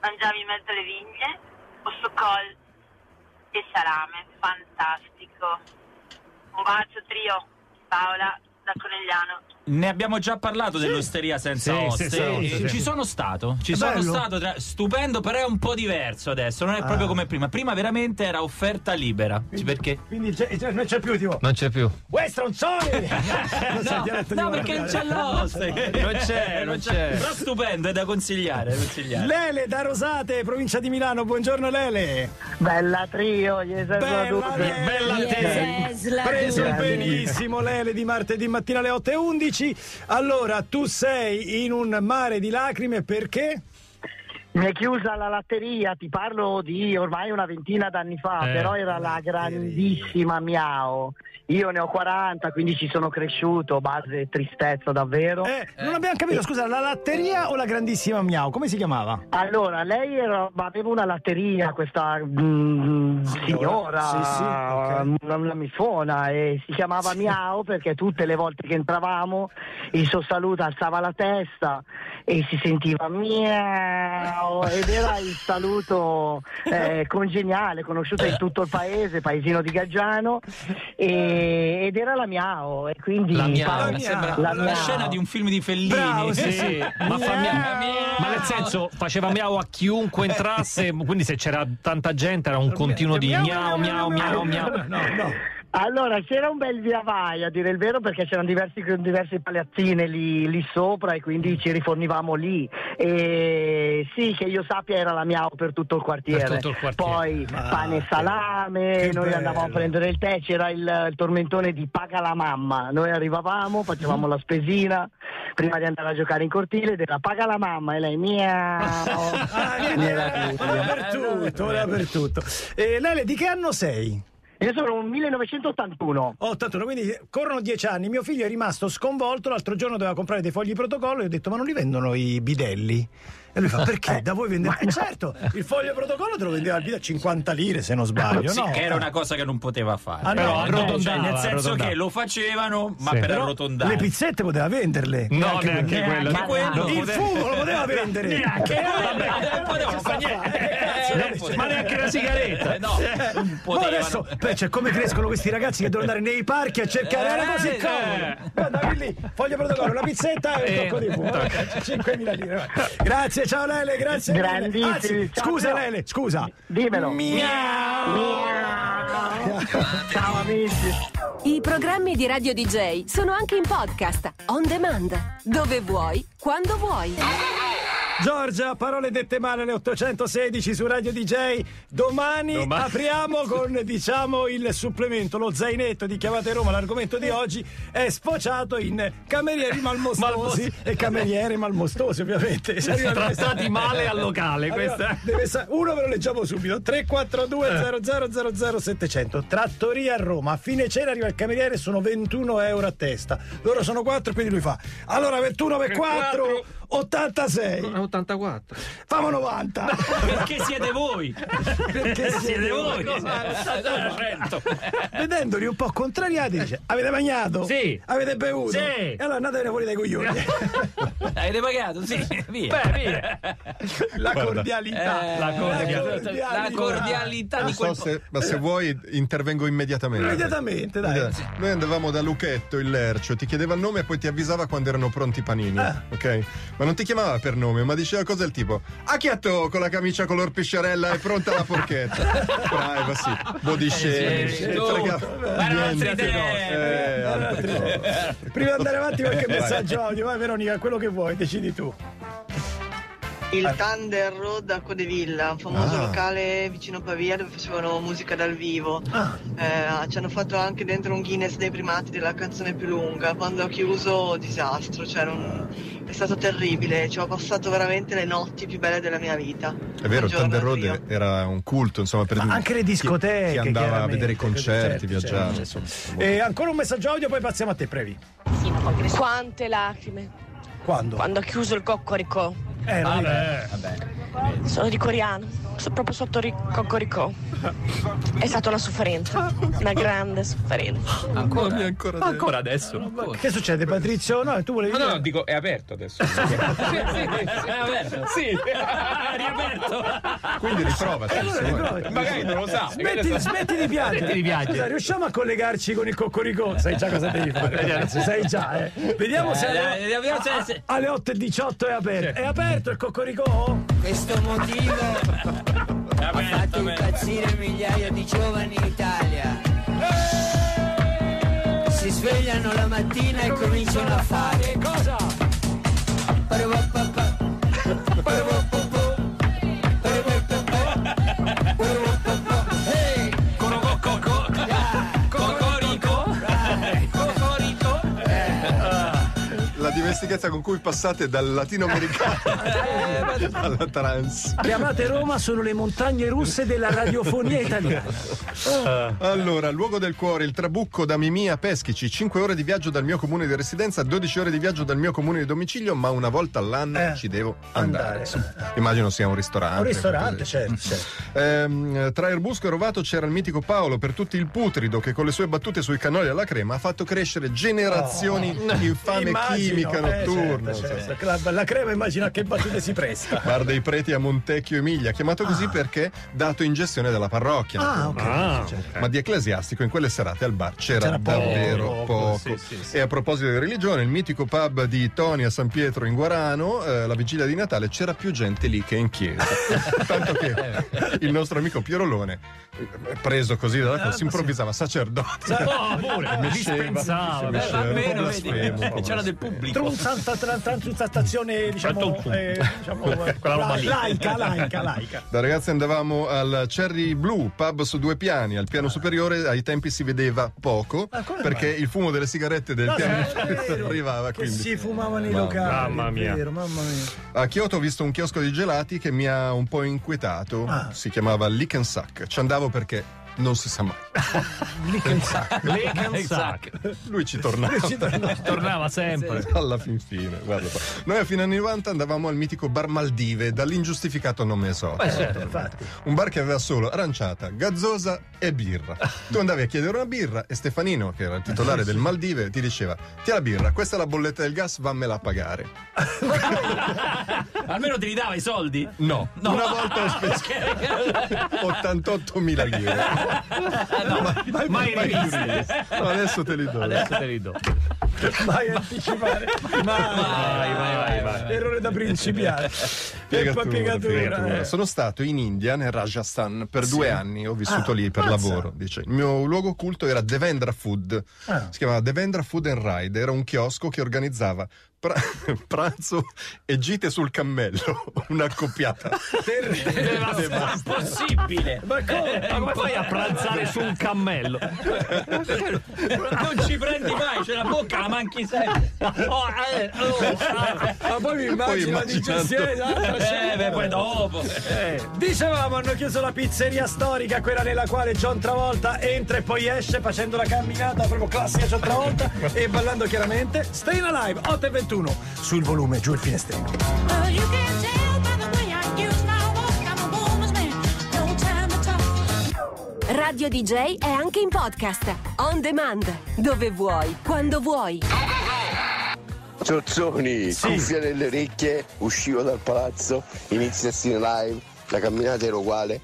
S19: Mangiavi in mezzo alle vigne, ossocol e salame. Fantastico. Un bacio trio. Paola da Conegliano.
S3: Ne abbiamo già parlato dell'osteria senza
S10: Sì,
S3: oste.
S10: sì, sì, sì, sì.
S3: Ci sono stato. Ci
S2: È
S3: sono
S2: bello.
S3: stato. tra- Stupendo, però è un po' diverso adesso. Non è proprio
S2: Ah.
S3: come prima. Prima veramente era offerta libera. Sì, perché?
S2: Quindi c'è- c'è- non c'è più tipo.
S10: Non c'è più.
S2: Uè, stronzoni!
S3: No, no, perché non c'è l'oste.
S10: Non c'è, non c'è.
S3: Però stupendo, è da consigliare. da consigliare.
S2: Lele da Rosate, provincia di Milano. Buongiorno Lele.
S23: Bella trio, gli
S2: Bella Lele.
S10: Bella te.
S2: Preso benissimo Lele di martedì mattina alle 8.11. Allora, tu sei in un mare di lacrime perché?
S23: Mi è chiusa la latteria, ti parlo di ormai una ventina d'anni fa,
S10: Eh,
S23: però era la grandissima Miao. Io ne ho 40, quindi ci sono cresciuto, base tristezza davvero.
S2: Eh, non abbiamo capito, scusa, la latteria o la grandissima Miau? Come si chiamava?
S23: Allora, lei era, aveva una latteria, questa mm, signora,
S2: Sì, sì, ok.
S23: una, una mifona, e si chiamava Miao perché tutte le volte che entravamo il suo saluto alzava la testa e si sentiva miau ed era il saluto eh, congeniale, conosciuto in tutto il paese, paesino di Gaggiano, e- ed era la Miao. E quindi
S10: La Miao.
S3: Mi sembra
S23: la
S3: la,
S23: Miao.
S3: scena di un film di Fellini.
S2: Bravo,
S10: Sì, sì, ma, fa
S2: Miau.
S10: ma nel senso faceva miau a chiunque entrasse, quindi se c'era tanta gente era un continuo di miau miau miau miau.
S2: No, no.
S23: Allora, c'era un bel via vai, a dire il vero, perché c'erano diversi, diverse palazzine lì, lì sopra e quindi ci rifornivamo lì. E sì, che io sappia era la miau per tutto il quartiere.
S10: Tutto il quartiere.
S23: Poi
S2: Ma
S23: pane e salame, noi
S2: bello.
S23: andavamo a prendere il tè, c'era il, il tormentone di paga la mamma. Noi arrivavamo, facevamo la spesina prima di andare a giocare in cortile ed era paga la mamma e lei miau.
S2: Ah, quindi era dappertutto, dappertutto. E Lele, di che anno sei?
S23: Io sono un 1981.
S2: 81, quindi corrono dieci anni. Mio figlio è rimasto sconvolto. L'altro giorno doveva comprare dei fogli protocollo e ho detto: Ma non li vendono i bidelli? E lui fa: Perché? Da voi vendete? Eh, certo, il foglio protocollo te lo vendeva al bidello a 50 lire, se non sbaglio.
S3: Sì,
S2: no?
S3: che era una cosa che non poteva fare.
S2: Ah, no,
S3: Però
S2: no, cioè,
S3: nel senso
S10: arrotondava.
S3: che lo facevano, ma
S10: Sì.
S3: per arrotondare.
S2: le pizzette poteva venderle.
S10: No, neanche quello.
S3: Neanche quello.
S2: Il fumo lo poteva vendere.
S10: Neanche quello. Eh. Ma neanche la sigaretta.
S3: Eh, No,
S2: adesso, cioè, come crescono questi ragazzi che devono andare nei parchi a cercare, era così
S3: Eh,
S2: comodo. Eh, Andavi lì, foglio protocollo, una pizzetta e un
S10: Eh,
S2: tocco di fumo.
S10: tocca.
S2: 5.000 lire. vai. Grazie, ciao Lele, grazie.
S23: Grandissimi,
S2: Anzi,
S23: ciao,
S2: scusa
S23: ciao.
S2: Lele, scusa.
S23: Dimmelo.
S2: Miau.
S23: Ciao amici.
S1: I programmi di Radio DJ sono anche in podcast, on demand, dove vuoi, quando vuoi.
S2: Giorgia, parole dette male alle 816 su Radio DJ. Domani,
S10: Domani.
S2: apriamo con diciamo il supplemento, lo zainetto di Chiamate Roma. L'argomento di oggi è sfociato in camerieri malmostosi
S10: Malmostosi.
S2: e cameriere malmostosi, ovviamente. Se arriva
S10: Trattati male al locale,
S2: Allora, sa- uno ve lo leggiamo subito 342 00 700 Trattoria a Roma a fine cena arriva il cameriere sono 21 euro a testa loro sono 4 quindi lui fa allora 21 per 4 86
S10: 84
S2: famo 90
S3: Perché siete voi?
S2: perché
S3: siete voi?
S2: Certo. vedendoli un po' contrariati dice avete mangiato?
S10: Sì.
S2: avete bevuto?
S10: Sì.
S2: e allora andatevene fuori dai coglioni
S3: Avete pagato? Sì, via.
S10: Beh, via.
S2: la
S17: Guarda.
S2: cordialità
S3: Eh,
S10: La cordialità.
S3: La cordialità di
S17: so
S3: quel
S17: se, ma se vuoi intervengo immediatamente.
S2: immediatamente dai.
S17: Noi andavamo da Lucchetto, il Lercio, ti chiedeva il nome e poi ti avvisava quando erano pronti i panini.
S2: Ah.
S17: Ok? Ma non ti chiamava per nome, ma diceva cose del tipo: Acchiatto con la camicia color pisciarella è pronta la forchetta. Privacy, body shaming.
S3: Ma erano.
S17: Eh, altre cose.
S2: Prima di andare avanti qualche messaggio audio, vai Veronica, quello che vuoi, decidi tu.
S24: Il Thunder Road a Codevilla, un famoso
S17: Ah.
S24: locale vicino Pavia dove facevano musica dal vivo.
S2: Ah.
S24: Eh, ci hanno fatto anche dentro un Guinness dei primati della canzone più lunga. Quando ho chiuso, disastro, cioè non- è stato terribile. Ci ho passato veramente le notti più belle della mia vita.
S17: È vero,
S24: Buongiorno,
S17: Thunder Road era un culto, insomma, per
S2: Ma anche le
S17: chi-
S2: discoteche.
S17: Chi, andava a vedere i concerti,
S2: certo,
S17: viaggiava.
S2: certo.
S17: insomma.
S2: E ancora un messaggio audio, poi passiamo a te, Previ.
S25: Quante lacrime
S2: Quando?
S25: quando ha chiuso il coccoricò.
S2: Eh, dico.
S10: Vabbè.
S25: Sono di coreano, sono proprio sotto il coccoricò. È stata una sofferenza, una grande sofferenza.
S17: Ancora, ancora,
S10: Ancora adesso.
S2: Che succede, Patrizio? No, tu volevi
S5: No, no,
S2: dire-
S5: no, dico, è aperto adesso.
S3: È aperto.
S10: Sì.
S3: riaperto.
S17: Quindi riprovaci.
S2: Eh, allora.
S5: Magari non lo sa.
S2: Smetti, smetti di piangere.
S10: Smetti di piangere.
S2: Scusa, riusciamo a collegarci con il coccoricò? Sai già cosa devi fare. Sai già, eh. Vediamo se
S3: Eh,
S2: alle,
S3: eh, vediamo se- se-
S2: alle 8.18 è aperto. È aperto il coccoricò?
S26: Questo motivo ha fatto impazzire migliaia di giovani in Italia. Si svegliano la mattina e cominciano a fare
S2: Cosa?
S17: Dimestichezza con cui passate dal latinoamericano alla trans.
S2: Chiamate Roma sono le montagne russe della radiofonia italiana.
S17: Allora, luogo del cuore, il Trabucco da Mimì a Peschici, 5 ore di viaggio dal mio comune di residenza, 12 ore di viaggio dal mio comune di domicilio, ma una volta all'anno
S2: Eh,
S17: ci devo andare.
S2: andare.
S17: Immagino sia un ristorante.
S2: Un ristorante, certo, certo.
S17: Ehm, tra Erbusco e Rovato c'era il mitico Paolo, per tutti il putrido, che con le sue battute sui cannoli alla crema ha fatto crescere generazioni di infame
S2: Immagino,
S17: chimica
S2: eh,
S17: notturna.
S2: certo,
S17: insomma.
S2: certo. La, la crema immagino a che battute si presta.
S17: Bar dei Preti a Montecchio Emilia, chiamato così perché dato in gestione dalla parrocchia.
S2: Ah, ok.
S10: Ah,
S2: certo.
S17: Ma di ecclesiastico in quelle serate al bar c'era,
S2: C'era poco,
S17: davvero
S2: poco,
S17: poco.
S2: sì, sì, sì.
S17: E a proposito di religione, il mitico pub di Toni a San Pietro in Guarano, eh, la vigilia di Natale c'era più gente lì che in chiesa. Tanto che il nostro amico Pierolone, eh, preso così dalla cosa, si improvvisava sacerdote.
S10: Oh, pure, dispensava.
S17: Mesceva,
S3: Va
S17: un po'
S3: bene, vedi.
S17: blasfemo, po'
S3: C'era del pubblico.
S2: Trunzanta- tra- transustazione, diciamo, eh, diciamo
S10: lì.
S2: laica, laica, laica.
S17: Da ragazzi andavamo al Cherry Blue, pub su due piani. Al piano superiore ai tempi si vedeva poco
S2: Ah, come
S17: perché
S2: mai?
S17: il fumo delle sigarette del
S2: No,
S17: piano
S2: è
S17: superiore
S2: vero,
S17: arrivava.
S2: Che
S17: Quindi.
S2: si fumavano i
S17: Mamma-
S2: locali.
S10: mamma mia.
S2: vero, mamma mia.
S17: A Kyoto ho visto un chiosco di gelati che mi ha un po' inquietato.
S2: Ah.
S17: Si chiamava Lick and Suck. Ci andavo perché non si sa mai.
S2: Suck.
S17: Lui ci tornava.
S2: Ci tornava.
S10: Tornava sempre.
S17: Alla fin fine, guarda qua. Noi a fine anni 90 andavamo al mitico bar Maldive, dall'ingiustificato nome esotico.
S2: Certo.
S17: Un bar che aveva solo aranciata, gazzosa e birra. Tu andavi a chiedere una birra e Stefanino, che era il titolare del Maldive, ti diceva: Ti la birra, questa è la bolletta del gas, vammela a pagare.
S3: Almeno ti ridava i soldi.
S17: No,
S3: No.
S17: una volta ho speso 88.000 lire.
S3: No, mai riviste.
S17: No, adesso te li do.
S10: Adesso te li do.
S2: Vai a anticipare. Vai,
S10: vai, vai, vai.
S2: Errore da principiante.
S17: Piegatura,
S2: Piegatura,
S17: piegatura.
S2: eh.
S17: Sono stato in India, nel Rajasthan, per due anni. Ho vissuto
S2: Ah,
S17: lì per
S2: mazza.
S17: lavoro. Dice. Il mio luogo culto era Devendra Food.
S2: Ah.
S17: Si chiamava Devendra Food and Ride. Era un chiosco che organizzava pra- pranzo e gite sul cammello. Una accoppiata.
S3: È impossibile.
S10: Ma come, ma come fai a pranzare su un cammello?
S3: Non ci prendi mai, c'è la bocca, la manchi sempre. Oh, eh, oh, ah.
S2: Ma poi mi immagino sì,
S3: immaginando-
S2: esatto,
S3: Eh, beh, poi dopo.
S2: Eh, Dicevamo, hanno chiuso la pizzeria storica, quella nella quale John Travolta entra e poi esce facendo la camminata proprio classica John Travolta e ballando chiaramente. Stayin' Alive 8 e 21 sul volume giù il finestrino.
S1: Radio DJ è anche in podcast. On demand. Dove vuoi, quando vuoi.
S27: Zozzoni, cuffia nelle orecchie, uscivo dal palazzo, inizia Stine Live, la camminata era uguale,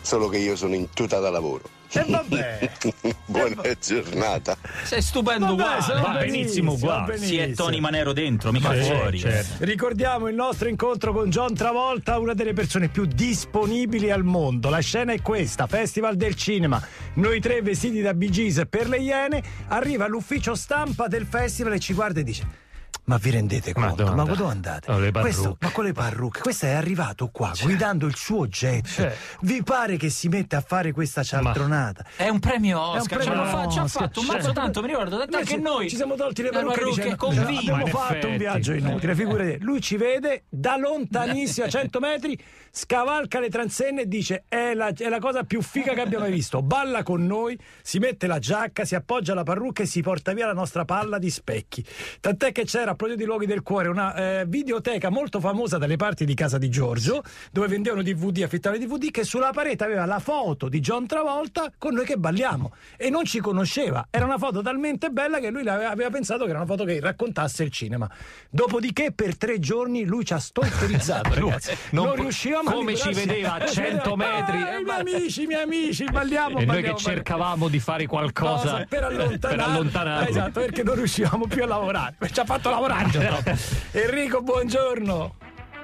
S27: solo che io sono in tuta da lavoro.
S2: E vabbè.
S27: Buona giornata.
S3: Sei stupendo
S2: Vabbè,
S3: uguale. Va
S2: benissimo,
S3: benissimo uguale. Si è Tony Manero dentro, mica
S2: Sì,
S3: fuori.
S2: certo. Ricordiamo il nostro incontro con John Travolta, una delle persone più disponibili al mondo. La scena è questa: Festival del Cinema. Noi tre vestiti da Bee Gees per le Iene. Arriva all'ufficio stampa del festival e ci guarda e dice. Ma vi rendete conto?
S10: dove
S2: Ma dove andate?
S10: Oh, le
S2: Questo- ma con le parrucche, questo è arrivato qua guidando il suo jet. Vi pare che si mette a fare questa cialtronata?
S3: È un premio
S2: È un
S3: Oscar,
S2: premio
S3: ce l'ha fa- ci ha
S2: Oscar,
S3: fatto un
S2: cioè.
S3: mazzo tanto, mi ricordo, detto anche
S2: ci-
S3: noi.
S2: Ci siamo tolti le
S3: Le
S2: parrucche,
S3: parrucche
S2: dicendo. Abbiamo
S3: Ma
S2: fatto un
S3: effetti.
S2: viaggio inutile, figurate. Lui ci vede da lontanissimo, a 100 metri, scavalca le transenne e dice è la, è la cosa più figa che abbiamo mai visto. Balla con noi, si mette la giacca, si appoggia alla parrucca e si porta via la nostra palla di specchi. Tant'è che c'era a proposito di luoghi del cuore una eh, videoteca molto famosa dalle parti di casa di Giorgio, dove vendevano DVD, affittavano DVD, che sulla parete aveva la foto di John Travolta con noi che balliamo e non ci conosceva. Era una foto talmente bella che lui aveva pensato che era una foto che raccontasse il cinema. Dopodiché per tre giorni lui ci ha stalkerizzato, ragazzi.
S10: non
S2: Non, riuscivamo
S10: come ci vedeva a
S2: Ci
S10: 100
S2: vedeva,
S10: metri.
S2: "Ah, i miei amici, miei amici, balliamo,
S10: E noi
S2: balliamo,
S10: che
S2: balliamo."
S10: cercavamo di fare qualcosa
S2: Cosa per allontanare,
S10: per allontanarlo.
S2: Esatto, perché non riuscivamo più a lavorare. Ci ha fatto lavorare. Enrico, buongiorno.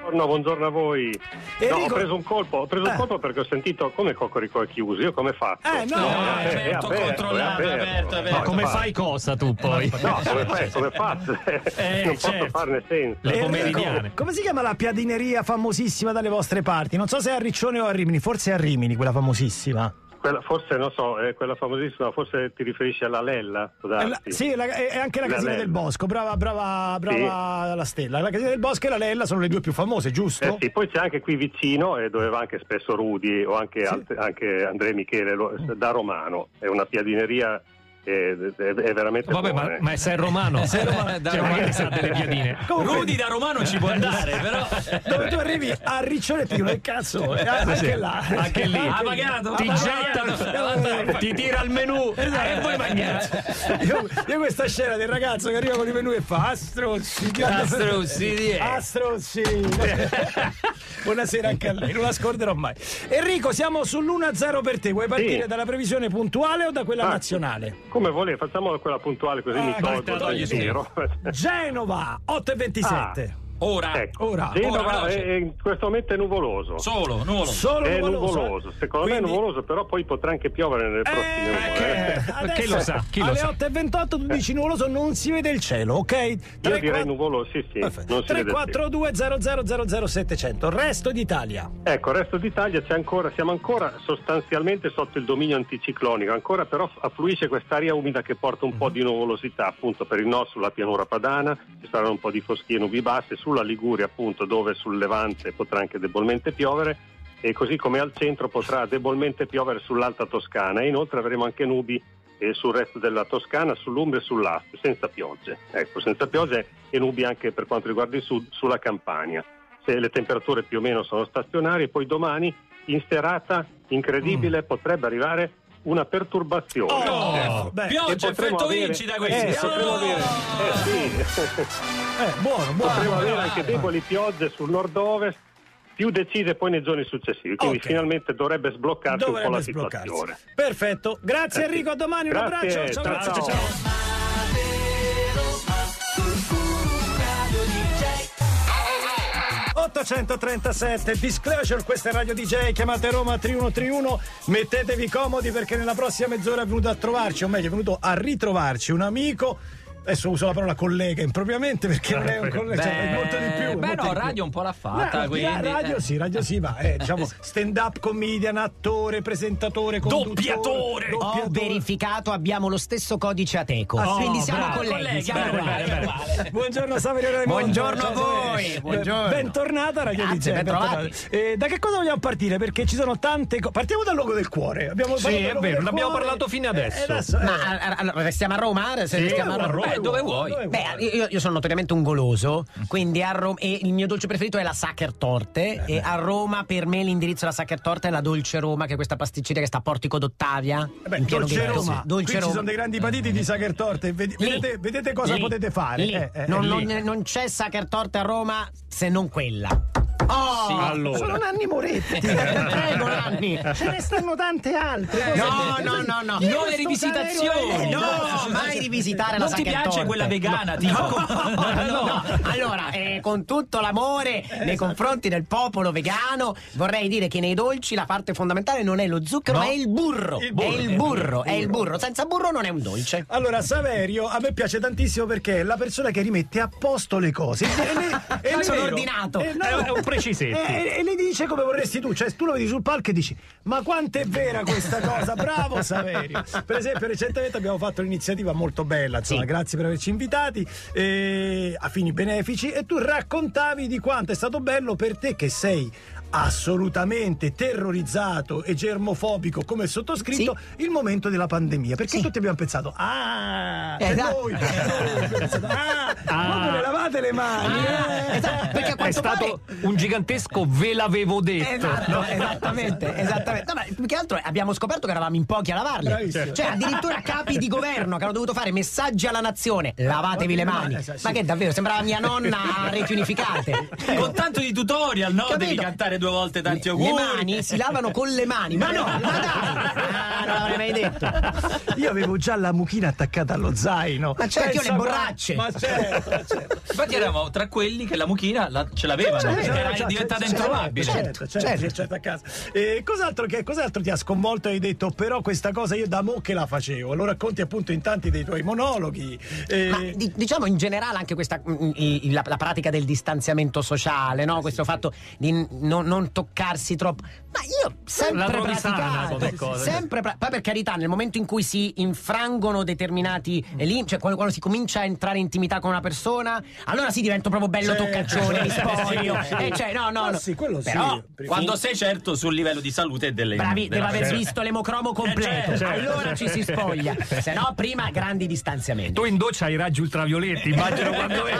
S28: Buongiorno, buongiorno a voi. No,
S2: Enrico-
S28: ho preso un colpo, ho preso
S2: Eh.
S28: un colpo perché ho sentito come Cocorico è chiuso, io come faccio?
S2: Eh, no,
S28: è,
S2: eh,
S28: è aperto,
S3: controllato,
S28: è
S3: è aperto, è aperto.
S10: Ma come
S28: infatti.
S10: fai cosa tu poi?
S28: No, come fai? Come faccio?
S10: Eh,
S28: non
S10: certo.
S28: posso farne senza.
S10: Le pomeridiane.
S2: come si chiama la piadineria famosissima dalle vostre parti? Non so se è a Riccione o a Rimini, forse è a Rimini quella famosissima.
S28: Quella- forse, non so, è quella famosissima, forse ti riferisci alla Lella?
S2: È la- sì, è, la- è anche la
S28: La
S2: Casina
S28: Lella.
S2: del Bosco, brava, brava, brava la Stella. La Casina del Bosco e la Lella sono le due più famose, giusto?
S28: Eh sì, poi c'è anche qui vicino, e dove va anche spesso Rudi o anche, alt- anche Andrea Michele lo- da Romano. È una piadineria, eh, è, è veramente
S10: Vabbè,
S28: buona.
S10: ma, ma è San Romano.
S2: San Romano.
S10: Cioè, non è che sa delle piadine.
S2: Comunque-
S3: Rudy da Romano ci può andare, però.
S2: Dove tu arrivi a Riccione e ti dicono, "Che cazzo, eh, anche
S10: Sì,
S2: là.
S10: anche lì.
S3: Ha pagato?
S10: Ti gettano, ti tira al menù
S2: Esatto.
S10: e poi mangiare.
S2: Io, io questa scena del ragazzo che arriva con i menù e fa Astruzzi,
S3: Astruzzi, di-
S2: Astruzzi. Buonasera anche a lei, non la scorderò mai. Enrico, siamo sull'1-0 per te. Vuoi partire
S28: Sì.
S2: dalla previsione puntuale o da quella
S28: Ah,
S2: nazionale?
S28: Come vuole, facciamo quella puntuale così mi
S2: Ah,
S28: tolgo
S2: te la
S28: dal giro.
S2: Genova, 8 e 27.
S3: Ora.
S28: Ecco,
S2: Ora,
S28: Genova
S3: ora,
S28: è- in questo momento è nuvoloso.
S3: Solo, nuvolo.
S2: Solo
S28: è
S2: nuvoloso,
S28: nuvoloso,
S2: eh?
S28: secondo me
S2: Quindi-
S28: è nuvoloso, però poi potrà anche piovere nelle prossime ore.
S2: Eh,
S28: eh.
S2: adesso,
S10: chi lo sa? Chi lo
S2: alle
S10: sa?
S2: 8 e 28 tu dici nuvoloso, non si vede il cielo, ok?
S28: Io
S2: 3,
S28: direi nuvoloso, sì, sì, non si vede il cielo.
S2: 342 000 700 resto d'Italia.
S28: Ecco, il resto d'Italia c'è ancora, siamo ancora sostanzialmente sotto il dominio anticiclonico, ancora però affluisce quest'aria umida che porta un po' di nuvolosità appunto per il nord sulla pianura padana, ci saranno un po' di foschie nubi basse, sulla Liguria appunto dove sul Levante potrà anche debolmente piovere e così come al centro potrà debolmente piovere sull'alta Toscana e inoltre avremo anche nubi eh, sul resto della Toscana, sull'Umbria e sull'Ast, senza piogge. Ecco, senza piogge e nubi anche per quanto riguarda il sud, sulla Campania. Se le temperature più o meno sono stazionarie, poi domani in serata incredibile potrebbe arrivare una perturbazione.
S2: Oh,
S28: Ecco.
S2: beh.
S3: Pioggia, effetto
S28: avere-
S3: Vinci da questi.
S28: Eh,
S3: Oh!
S28: avere, eh, sì.
S2: Eh, buono, buono.
S28: potremo avere anche deboli piogge sul nord-ovest, più decise poi nei giorni successivi. Quindi
S2: Ok.
S28: finalmente dovrebbe sbloccarsi un po'
S2: Dovrebbe
S28: la
S2: sbloccarsi.
S28: situazione.
S2: Perfetto, grazie
S28: Eh.
S2: Enrico, a domani, un
S28: Grazie,
S2: abbraccio. Ciao,
S28: ciao,
S2: ciao.
S28: ciao.
S2: 837 Disclosure, questa è Radio DJ, chiamate Roma 3131, mettetevi comodi perché nella prossima mezz'ora è venuto a trovarci, o meglio è venuto a ritrovarci un amico adesso uso la parola collega impropriamente perché non è un collega, cioè, è molto di più.
S3: Beh, no,
S2: più.
S3: radio un po' l'ha fatta,
S2: No,
S3: quindi.
S2: radio
S3: eh.
S2: sì, radio sì, ma è diciamo stand up comedian, attore, presentatore, conduttore,
S29: Ho verificato, abbiamo lo stesso codice ateco.
S2: Ah, sì?
S29: quindi siamo
S2: bravo,
S29: colleghi.
S2: colleghi,
S29: siamo
S2: bene,
S29: uguali.
S2: bene, bene. Buongiorno Saverio Raimondo.
S29: Buongiorno a voi,
S2: Saverio.
S29: buongiorno.
S2: Bentornata Radio bentornata. Eh, da che cosa vogliamo partire? Perché ci sono tante cose. Partiamo dal logo del cuore. Abbiamo
S10: Sì, è vero, ne abbiamo parlato fino adesso.
S2: Eh, adesso, eh.
S29: Ma allora, restiamo a Roma? Se
S10: Sì,
S29: restiamo
S10: a Roma.
S29: Eh,
S10: Dove vuoi.
S2: Dove
S29: Beh, io, io sono notoriamente un goloso, quindi a Roma e il mio dolce preferito è la Sacher Torte e a Roma per me l'indirizzo della Sacher Torte è la Dolce Roma, che è questa pasticceria che sta a Portico d'Ottavia.
S2: Beh,
S29: in pieno
S2: Dolce. Roma.
S29: Dolce
S2: Qui ci
S29: Roma.
S2: sono dei grandi patiti di Sacher Torte. Vedete, vedete cosa
S29: Lì.
S2: potete fare?
S29: Lì.
S2: Eh, eh,
S29: non,
S2: eh,
S29: non- non c'è Sacher Torte a Roma se non quella. Oh,
S10: Sì, allora.
S2: Sono Nanni Moretti.
S29: Prego, Nanni.
S2: Ce ne stanno tante altre.
S29: No, no, no, no.
S3: Nuove rivisitazioni.
S29: No, mai rivisitare la
S3: Non ti piace quella vegana,
S29: No.
S3: tipo?
S29: No, no. Allora, eh, con tutto l'amore nei confronti del popolo vegano, vorrei dire che nei dolci la parte fondamentale non è lo zucchero,
S2: No.
S29: ma è il burro.
S2: Il
S29: È
S2: burro.
S29: il burro, è il burro. Senza burro non è un dolce.
S2: Allora, Saverio a me piace tantissimo perché è la persona che rimette a posto le cose. E le- e le-
S29: Sono ordinato.
S2: No,
S10: È un precisetti.
S2: E, e le dice come vorresti tu, cioè tu lo vedi sul palco e dici ma quanto è vera questa cosa, bravo Saverio. Per esempio recentemente abbiamo fatto un'iniziativa molto bella, insomma,
S29: Sì.
S2: grazie per averci invitati eh, a fini benefici e tu raccontavi di quanto è stato bello per te che sei assolutamente terrorizzato e germofobico come il sottoscritto il momento della pandemia perché tutti abbiamo pensato ah
S29: Eh, esatto.
S2: noi, noi abbiamo pensato, ah, proprio le lavate le mani eh.
S29: Esatto,
S10: È stato un gigantesco ve l'avevo detto.
S29: Esatto, esattamente, esattamente. No, ma più che altro abbiamo scoperto che eravamo in pochi a lavarle.
S2: Bravissimo.
S29: Cioè, addirittura capi di governo che hanno dovuto fare messaggi alla nazione. Lavatevi le mani.
S2: Eh, sì.
S29: Ma che davvero, sembrava mia nonna a reti unificate.
S3: Con tanto di tutorial, no?
S29: Capito?
S3: Devi cantare due volte tanti
S29: Le
S3: auguri.
S29: mani si lavano con le mani. Ma no, ma dai! Ah, non l'avrei mai detto.
S2: io avevo già la mucchina attaccata allo zaino
S29: Ma certo, io
S2: Pensa
S29: le borracce.
S2: ma certo, certo.
S3: Infatti eravamo tra quelli che la mucchina la- ce l'avevano,
S2: Certo,
S3: era
S2: certo,
S3: diventata
S2: certo,
S3: introvabile.
S2: Certo, certo, certo, a casa. E cos'altro, che, cos'altro ti ha sconvolto e hai detto però questa cosa io da mo che la facevo? Lo racconti appunto in tanti dei tuoi monologhi. Eh,
S29: Ma di- diciamo in generale anche questa mm, i- la, la pratica del distanziamento sociale, no? questo fatto di n- non, non toccarsi troppo. Ma io sempre praticato,
S10: come cosa.
S29: sempre pra- poi per carità, nel momento in cui si infrangono determinati eh, lim- cioè quando, quando si comincia a entrare in intimità con una persona, allora sì divento proprio bello
S2: Certo.
S29: toccaccione, mi spoglio.
S2: Sì, sì.
S29: Eh, cioè, no, no, no.
S2: sì, quello sì.
S29: Però
S3: Quando sei certo sul livello di salute e delle
S29: Bravi, deve aver
S3: Certo.
S29: visto l'emocromo completo.
S3: certo.
S29: Allora ci si spoglia. Se no, prima grandi distanziamenti.
S10: Tu in doccia hai i raggi ultravioletti, immagino quando.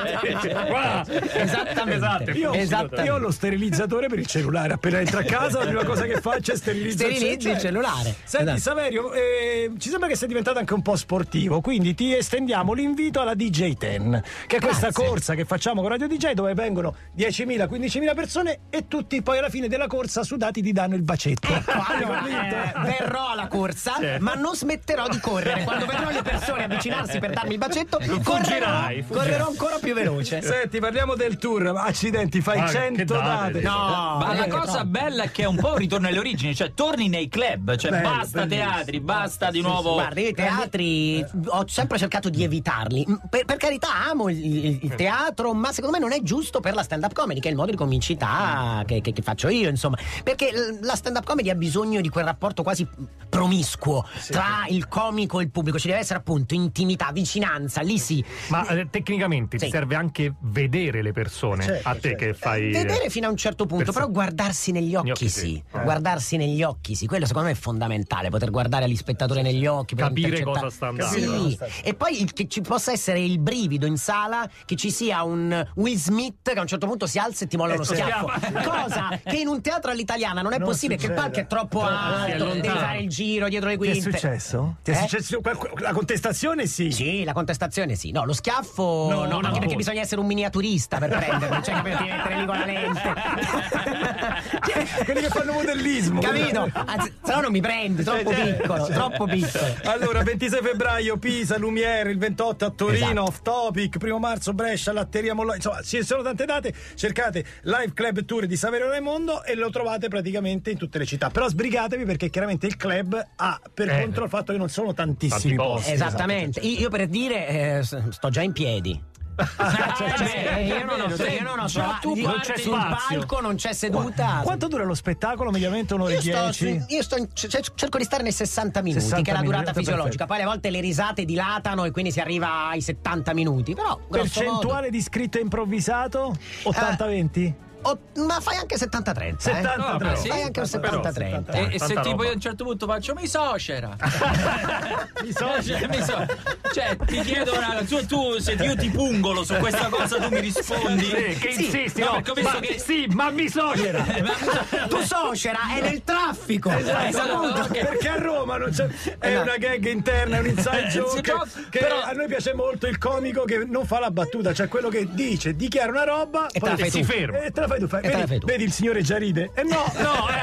S29: Esattamente.
S10: Esatto.
S2: io,
S29: Esattamente.
S2: io ho lo sterilizzatore per il cellulare. Appena entra a casa, prima cosa che faccio è sterilizzare
S29: Sterilizzi il cellulare.
S2: Senti,
S29: Esatto.
S2: Saverio, eh, ci sembra che sei diventato anche un po' sportivo, quindi ti estendiamo l'invito alla DJ10, che è questa
S29: Grazie.
S2: corsa che facciamo con Radio DJ dove vengono 10.000, 15.000 persone e tutti poi alla fine della corsa sudati ti danno il bacetto.
S29: Ecco, allora, eh, verrò alla corsa,
S2: Certo.
S29: ma non smetterò di correre. Quando vedrò le persone avvicinarsi per darmi il bacetto, correrò,
S10: fuggirai, fuggirai.
S29: correrò ancora più veloce.
S2: Senti, parliamo del tour. Accidenti, fai
S10: Ah, che
S2: 100
S10: date.
S2: date.
S29: No,
S3: Ma la cosa bella è che è un po' ritorno alle origini, cioè torni nei club, cioè
S2: Bello,
S3: basta
S2: bellissimo.
S3: teatri, basta di
S2: Sì,
S3: nuovo.
S29: Guarda, io i teatri ho sempre cercato di evitarli. Per, per carità, amo il, il- il teatro, ma secondo me non è giusto per la stand-up comedy, che è il modo di comicità che, che- che faccio io, insomma. Perché la stand-up comedy ha bisogno di quel rapporto quasi promiscuo tra il comico e il pubblico. Ci deve essere appunto intimità, vicinanza, lì sì.
S10: Ma eh, tecnicamente
S29: Sì.
S10: ti serve anche vedere le persone.
S2: Certo,
S10: a te
S2: certo.
S10: che fai.
S29: Vedere fino a un certo punto,
S10: Perso-
S29: però guardarsi negli occhi,
S10: occhi,
S29: sì.
S10: sì.
S2: Eh.
S29: Guardarsi negli occhi, sì. Quello secondo me è fondamentale, poter guardare agli spettatori negli occhi. per
S10: Capire cosa sta andando.
S29: Sì. E poi che ci possa essere il brivido in sala, che ci sia un Will Smith che a un certo punto si alza e ti molla
S2: Eh,
S29: uno schiaffo. Cosa che in un teatro all'italiana non è
S2: Non
S29: possibile, che il
S2: succede.
S29: palco è troppo
S2: Troppo-
S29: alto, devi
S10: lontano.
S29: fare il giro dietro le
S2: Ti è
S29: quinte.
S2: successo? Ti è
S29: Eh?
S2: successo la contestazione? Sì.
S29: Sì, la contestazione sì. No, lo schiaffo
S2: No,
S29: no,
S2: no,
S29: anche
S2: no.
S29: perché bisogna essere un miniaturista per prenderlo, cioè capito, ti mettere lì con la lente.
S2: quelli che fanno modellismo.
S29: Capito? Anzi, se no non mi prendi, troppo
S2: Eh, certo,
S29: piccolo,
S2: certo.
S29: troppo piccolo.
S2: Allora, 26 febbraio Pisa, Lumiere, il 28 a Torino,
S29: Esatto.
S2: Off Topic, primo marzo Brescia, Latteria Mollo. Insomma, ci sono tante date. Cercate Live Club Tour di Saverio Raimondo e lo trovate praticamente in tutte le città. Però sbrigatevi perché chiaramente il club ha per
S29: Eh.
S2: contro il fatto che non sono tantissimi
S29: Tanti
S2: posti.
S29: Esattamente. Io io per dire eh, sto già in piedi. Cioè, io non ho, io non ho
S2: tu parti-
S29: sul palco non c'è seduta.
S2: Quanto dura lo spettacolo? Mediamente un'ora e dieci?
S29: io sto cerco di stare nei 60 minuti,
S2: 60
S29: che è la durata
S2: minuti,
S29: fisiologica. Poi alle volte le risate dilatano e quindi si arriva ai 70 minuti. Però,
S2: Percentuale
S29: modo,
S2: di scritto improvvisato? 80-20
S29: oh, ma fai anche 70-30.
S2: 70
S29: eh?
S2: però.
S29: Fai anche un
S2: Però,
S29: 70-30.
S3: E, e se tipo io a un certo punto faccio mi socera
S2: Mi socera?
S3: mi so- cioè ti chiedo una tu, tu se io ti pungolo su questa cosa tu mi rispondi
S10: Sì, che insisti,
S3: no,
S10: no,
S3: perché ho visto
S10: ma-
S3: che
S10: sì ma mi socera
S29: tu socera è nel traffico.
S2: Esatto,
S3: ok.
S2: perché a Roma non c'è, è una gag interna, è un inside
S3: Eh,
S2: joke.
S3: può-
S2: che
S3: però-
S2: a noi piace molto il comico che non fa la battuta, cioè quello che dice, dichiara una roba
S29: E fai
S2: si ferma. E te la fai tu. Fai, vedi,
S29: fai tu.
S2: vedi il signore già ride? E no,
S10: no eh,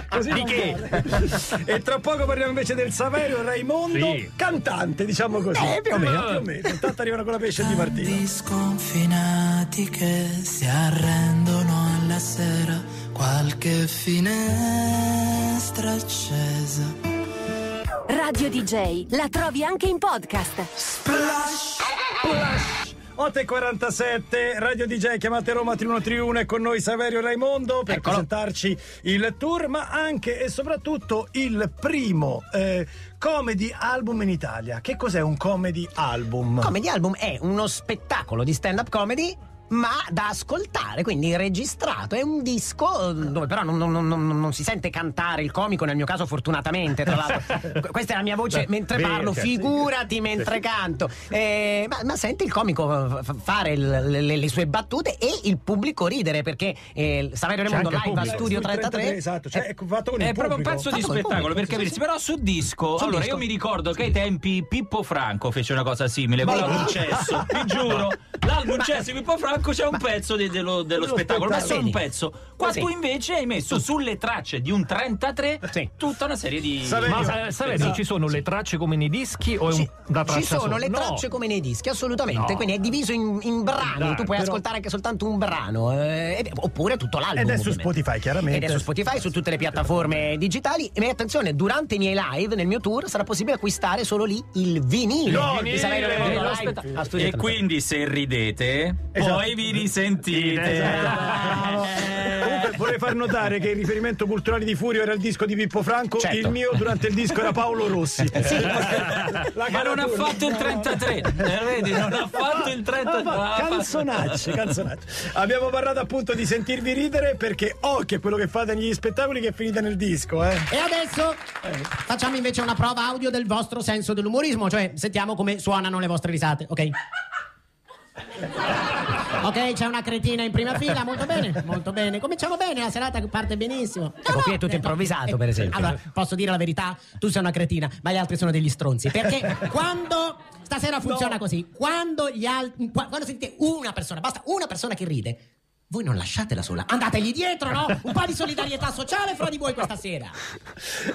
S2: così
S10: Di
S2: non
S10: che?
S2: vale. E tra poco parliamo invece del Saverio Raimondo,
S10: Sì.
S2: cantante, diciamo così.
S29: Eh, più o meno.
S2: più o meno. Intanto arrivano con la pesce di Martino.
S30: sconfinati che si arrendono alla sera, qualche finestra accesa.
S1: Radio DJ, la trovi anche in podcast.
S2: Splash! 8.47 Radio DJ chiamate Roma 3131 e con noi Saverio Raimondo per presentarci il tour ma anche e soprattutto il primo eh, comedy album in Italia che cos'è un comedy album?
S29: Comedy Album è uno spettacolo di stand-up comedy ma da ascoltare, quindi registrato. È un disco dove però non, non- non- non- si sente cantare il comico, nel mio caso fortunatamente, tra l'altro. Questa è la mia voce
S2: Beh,
S29: mentre
S2: vero,
S29: parlo, figurati mentre canto. Eh, ma, ma senti il comico fare il- le, le sue battute e il pubblico ridere perché eh, Saverio Raimondo live a
S2: pubblico.
S29: Studio
S2: Studio
S29: 33.
S2: esatto, cioè, è fatto con il
S3: è proprio un pezzo di spettacolo per capirsi,
S29: sì,
S3: però su disco.
S29: Su
S3: allora,
S29: disco.
S3: io mi ricordo che ai tempi Pippo Franco fece una cosa simile con
S29: Ma-
S3: l'album Cesso, vi giuro. L'album Cesso di Pippo Franco c'è un pezzo de- dello, dello spettacolo, ma è solo un pezzo. Qua
S29: Sì.
S3: tu invece hai messo sulle tracce di un 33
S29: Sì.
S3: tutta una serie di.
S10: ma eh, Saverio ci sono le tracce come nei dischi o è un, da traccia
S29: Ci sono
S10: sola?
S29: le
S10: No.
S29: tracce come nei dischi, assolutamente.
S10: No.
S29: Quindi è diviso in, in brani.
S10: Dai,
S29: tu puoi
S2: però-
S29: ascoltare anche soltanto un brano, eh, ed- oppure tutto l'album.
S2: Ed è su
S29: ovviamente.
S2: Spotify, chiaramente.
S29: Ed è su Spotify, su tutte le piattaforme digitali. E attenzione, durante i miei live nel mio tour sarà possibile acquistare solo lì il vinile.
S2: No,
S29: di
S2: vinile,
S29: Saverio Raimondo
S3: dello
S29: live
S3: spettacolo.
S29: a Studio
S3: E
S29: 33.
S3: quindi se ridete,
S2: Esatto.
S3: poi vi risentite.
S2: Comunque vorrei far notare che il riferimento culturale di Furio era il disco di Pippo Franco,
S29: Certo.
S2: il mio durante il disco era Paolo Rossi. La
S3: Ma non ha fatto il 33, eh, vedi, non ha fatto il 33.
S2: Ah, fa- Canzonacce, canzonacce. Abbiamo parlato appunto di sentirvi ridere perché occhio a quello che fate negli spettacoli che è finita nel disco, eh.
S31: E adesso facciamo invece una prova audio del vostro senso dell'umorismo, cioè sentiamo come suonano le vostre risate, ok? Ok, c'è una cretina in prima fila, molto bene, molto bene. Cominciamo bene, la serata parte benissimo. No,
S29: Ecco, qui
S31: no,
S29: è tutto improvvisato,
S31: no,
S29: per esempio.
S31: Allora, posso dire la verità? Tu sei una cretina, ma gli altri sono degli stronzi. Perché quando stasera funziona così, quando gli altri quando sentite una persona, basta una persona che ride, voi non lasciatela sola, andategli dietro, no? Un po' di solidarietà sociale fra di voi questa sera.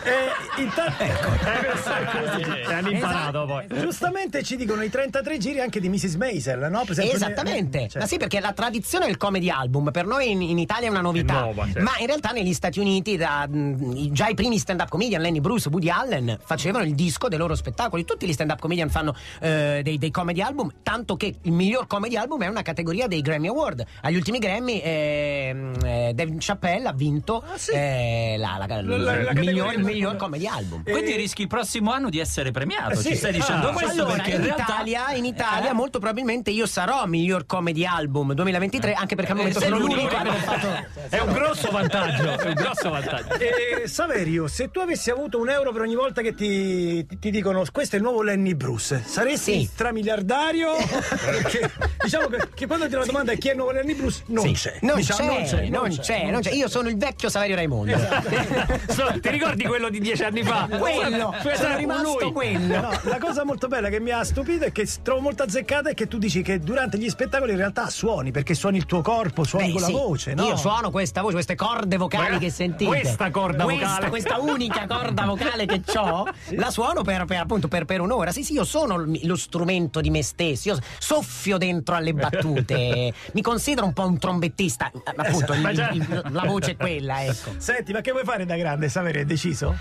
S2: E intanto
S10: Eh, hanno imparato poi.
S2: Giustamente ci dicono i 33 giri anche di Mrs. Maisel, no? Esempio,
S29: Esattamente,
S2: ne- cioè-
S29: ma sì, perché la tradizione del comedy album per noi in, in Italia è una novità,
S10: È nuova, certo.
S29: ma in realtà negli Stati Uniti da, mh, già i primi stand-up comedian, Lenny Bruce, Woody Allen, facevano il disco dei loro spettacoli. Tutti gli stand-up comedian fanno eh, dei, dei comedy album, tanto che il miglior comedy album è una categoria dei Grammy Award. Agli ultimi Grammy ehm, eh, Dave Chappelle ha vinto eh, la, la-
S2: la-
S29: il
S2: la
S29: miglior, comedy album.
S3: Quindi rischi il prossimo anno di essere premiato.
S2: Eh, sì.
S3: Ci stai dicendo
S2: Ah,
S3: questo
S29: Allora,
S3: perché
S29: in,
S3: in realtà.
S29: Italia, in Italia
S3: Eh?
S29: molto probabilmente io sarò miglior comedy album 2023, anche perché al momento sono
S3: l'unico,
S29: l'unico
S3: eh?
S29: che fatto.
S10: È un grosso vantaggio, è un grosso vantaggio.
S2: E Saverio, se tu avessi avuto un euro per ogni volta che ti, ti- ti dicono questo è il nuovo Lenny Bruce, saresti
S29: Sì.
S2: stramiliardario? Perché diciamo che, che quando ti la domanda è chi è il nuovo Lenny Bruce, non
S29: Sì.
S2: C'è.
S29: Non,
S2: Diciamo,
S29: c'è, non c'è, non c'è. Io sono il vecchio Saverio Raimondo.
S10: So- ti ricordi quello di dieci anni fa?
S29: Quello,
S10: Cioè,
S29: sono rimasto
S10: lui.
S29: quello.
S2: No, la cosa molto bella che mi ha stupito e che trovo molto azzeccata è che tu dici che durante gli spettacoli in realtà suoni perché suoni il tuo corpo, suoni
S29: Beh,
S2: con la
S29: sì,
S2: voce, no?
S29: Io suono questa voce, queste corde vocali
S10: Quella-
S29: che sentite.
S10: questa corda
S29: Questa-
S10: vocale.
S29: Questa unica corda vocale che ho, la suono per, per, appunto per, per un'ora. Sì, sì, io sono lo strumento di me stesso. Io soffio dentro alle battute. Mi considero un po' un trombettista. Appunto, il-
S2: Ma già-
S29: il- la voce è quella, ecco.
S2: Senti, ma che vuoi fare da grande, Saverio? Hai deciso?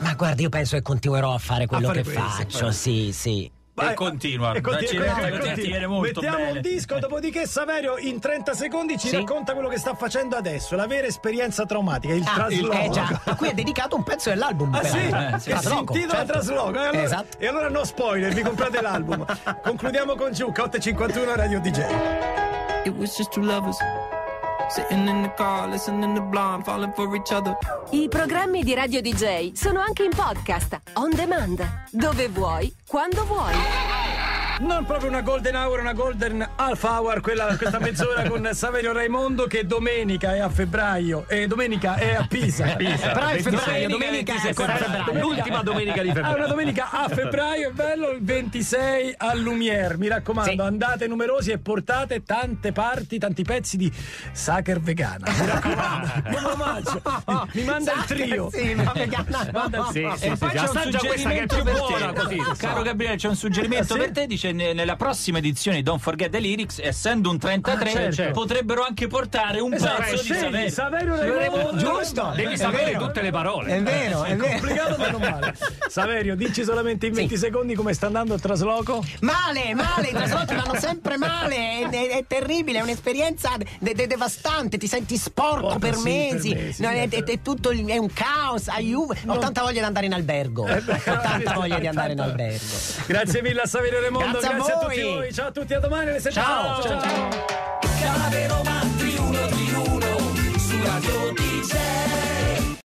S29: Ma guarda, io penso che continuerò a fare quello
S2: fare
S29: che
S2: questo,
S29: faccio.
S2: eh.
S29: Sì, sì.
S3: E continua.
S2: E conti-
S3: Ci-
S2: e conti-
S3: ti- viene molto
S2: Mettiamo
S3: bene.
S2: un disco, dopodiché Saverio in 30 secondi ci
S29: Sì.
S2: racconta quello che sta facendo adesso, la vera esperienza traumatica, il
S29: Ah,
S2: trasloco.
S29: eh già, a cui è dedicato un pezzo dell'album.
S2: Ah sì?
S29: peraltro.
S2: che si
S29: Trasloco,
S2: intitola
S29: certo.
S2: Trasloco. E allora,
S29: Esatto.
S2: e allora no spoiler, vi comprate l'album. Concludiamo con Giuca 851 Radio DJ.
S30: It was just two lovers
S1: I programmi di Radio DJ sono anche in podcast, on demand, dove vuoi, quando vuoi.
S2: Non proprio una golden hour, una golden half hour, quella, questa mezz'ora con Saverio Raimondo che domenica è a febbraio e domenica è a Pisa.
S10: Pisa.
S29: Però è febbraio,
S10: Domenica
S29: domenica è
S10: 26
S29: sempre
S10: febbraio. L'ultima domenica di
S2: Ah,
S10: febbraio.
S2: una domenica a febbraio, è bello, il 26 a Lumière. Mi raccomando,
S29: Sì.
S2: andate numerosi e portate tante parti, tanti pezzi di Sacher vegana. Mi raccomando, buon omaggio. Mi manda il trio.
S29: Sì, ma vegana.
S2: Manda il-
S10: Sì,
S3: E
S10: sì, sì,
S3: poi
S10: sì,
S3: c'è un
S10: è
S3: suggerimento
S10: più buona così.
S3: Caro Gabriele, c'è un suggerimento
S2: Ah, sì?
S3: per te. Dice: ne- nella prossima edizione di Don't Forget the Lyrics, essendo un 33,
S2: Ah, certo.
S3: potrebbero anche portare un
S2: Esatto,
S3: pezzo di
S2: scegli
S3: Saverio.
S2: Saverio Raimondo.
S29: Giusto.
S10: Devi
S29: È
S10: sapere tutte le parole.
S29: È vero, è vero.
S2: Complicato ma non male. Saverio, dici solamente in 20 secondi come sta andando il trasloco?
S29: Male, male, i traslochi vanno sempre male, è, è- è terribile, è un'esperienza de- de- devastante, ti senti sporco
S2: Porca,
S29: per
S2: sì,
S29: mesi,
S2: per mesi,
S29: no, è,
S2: sì.
S29: è- è tutto il- è un caos, aiuto, ho tanta voglia di andare in albergo,
S2: Eh
S29: ho tanta voglia di andare in albergo.
S2: Grazie mille a Saverio Raimondo,
S29: grazie, a,
S2: grazie a, tutti
S29: voi.
S2: Ciao a tutti, a domani Ciao.
S29: ciao, ciao. ciao.
S30: Chiave Roma 3131 su Radio Digel.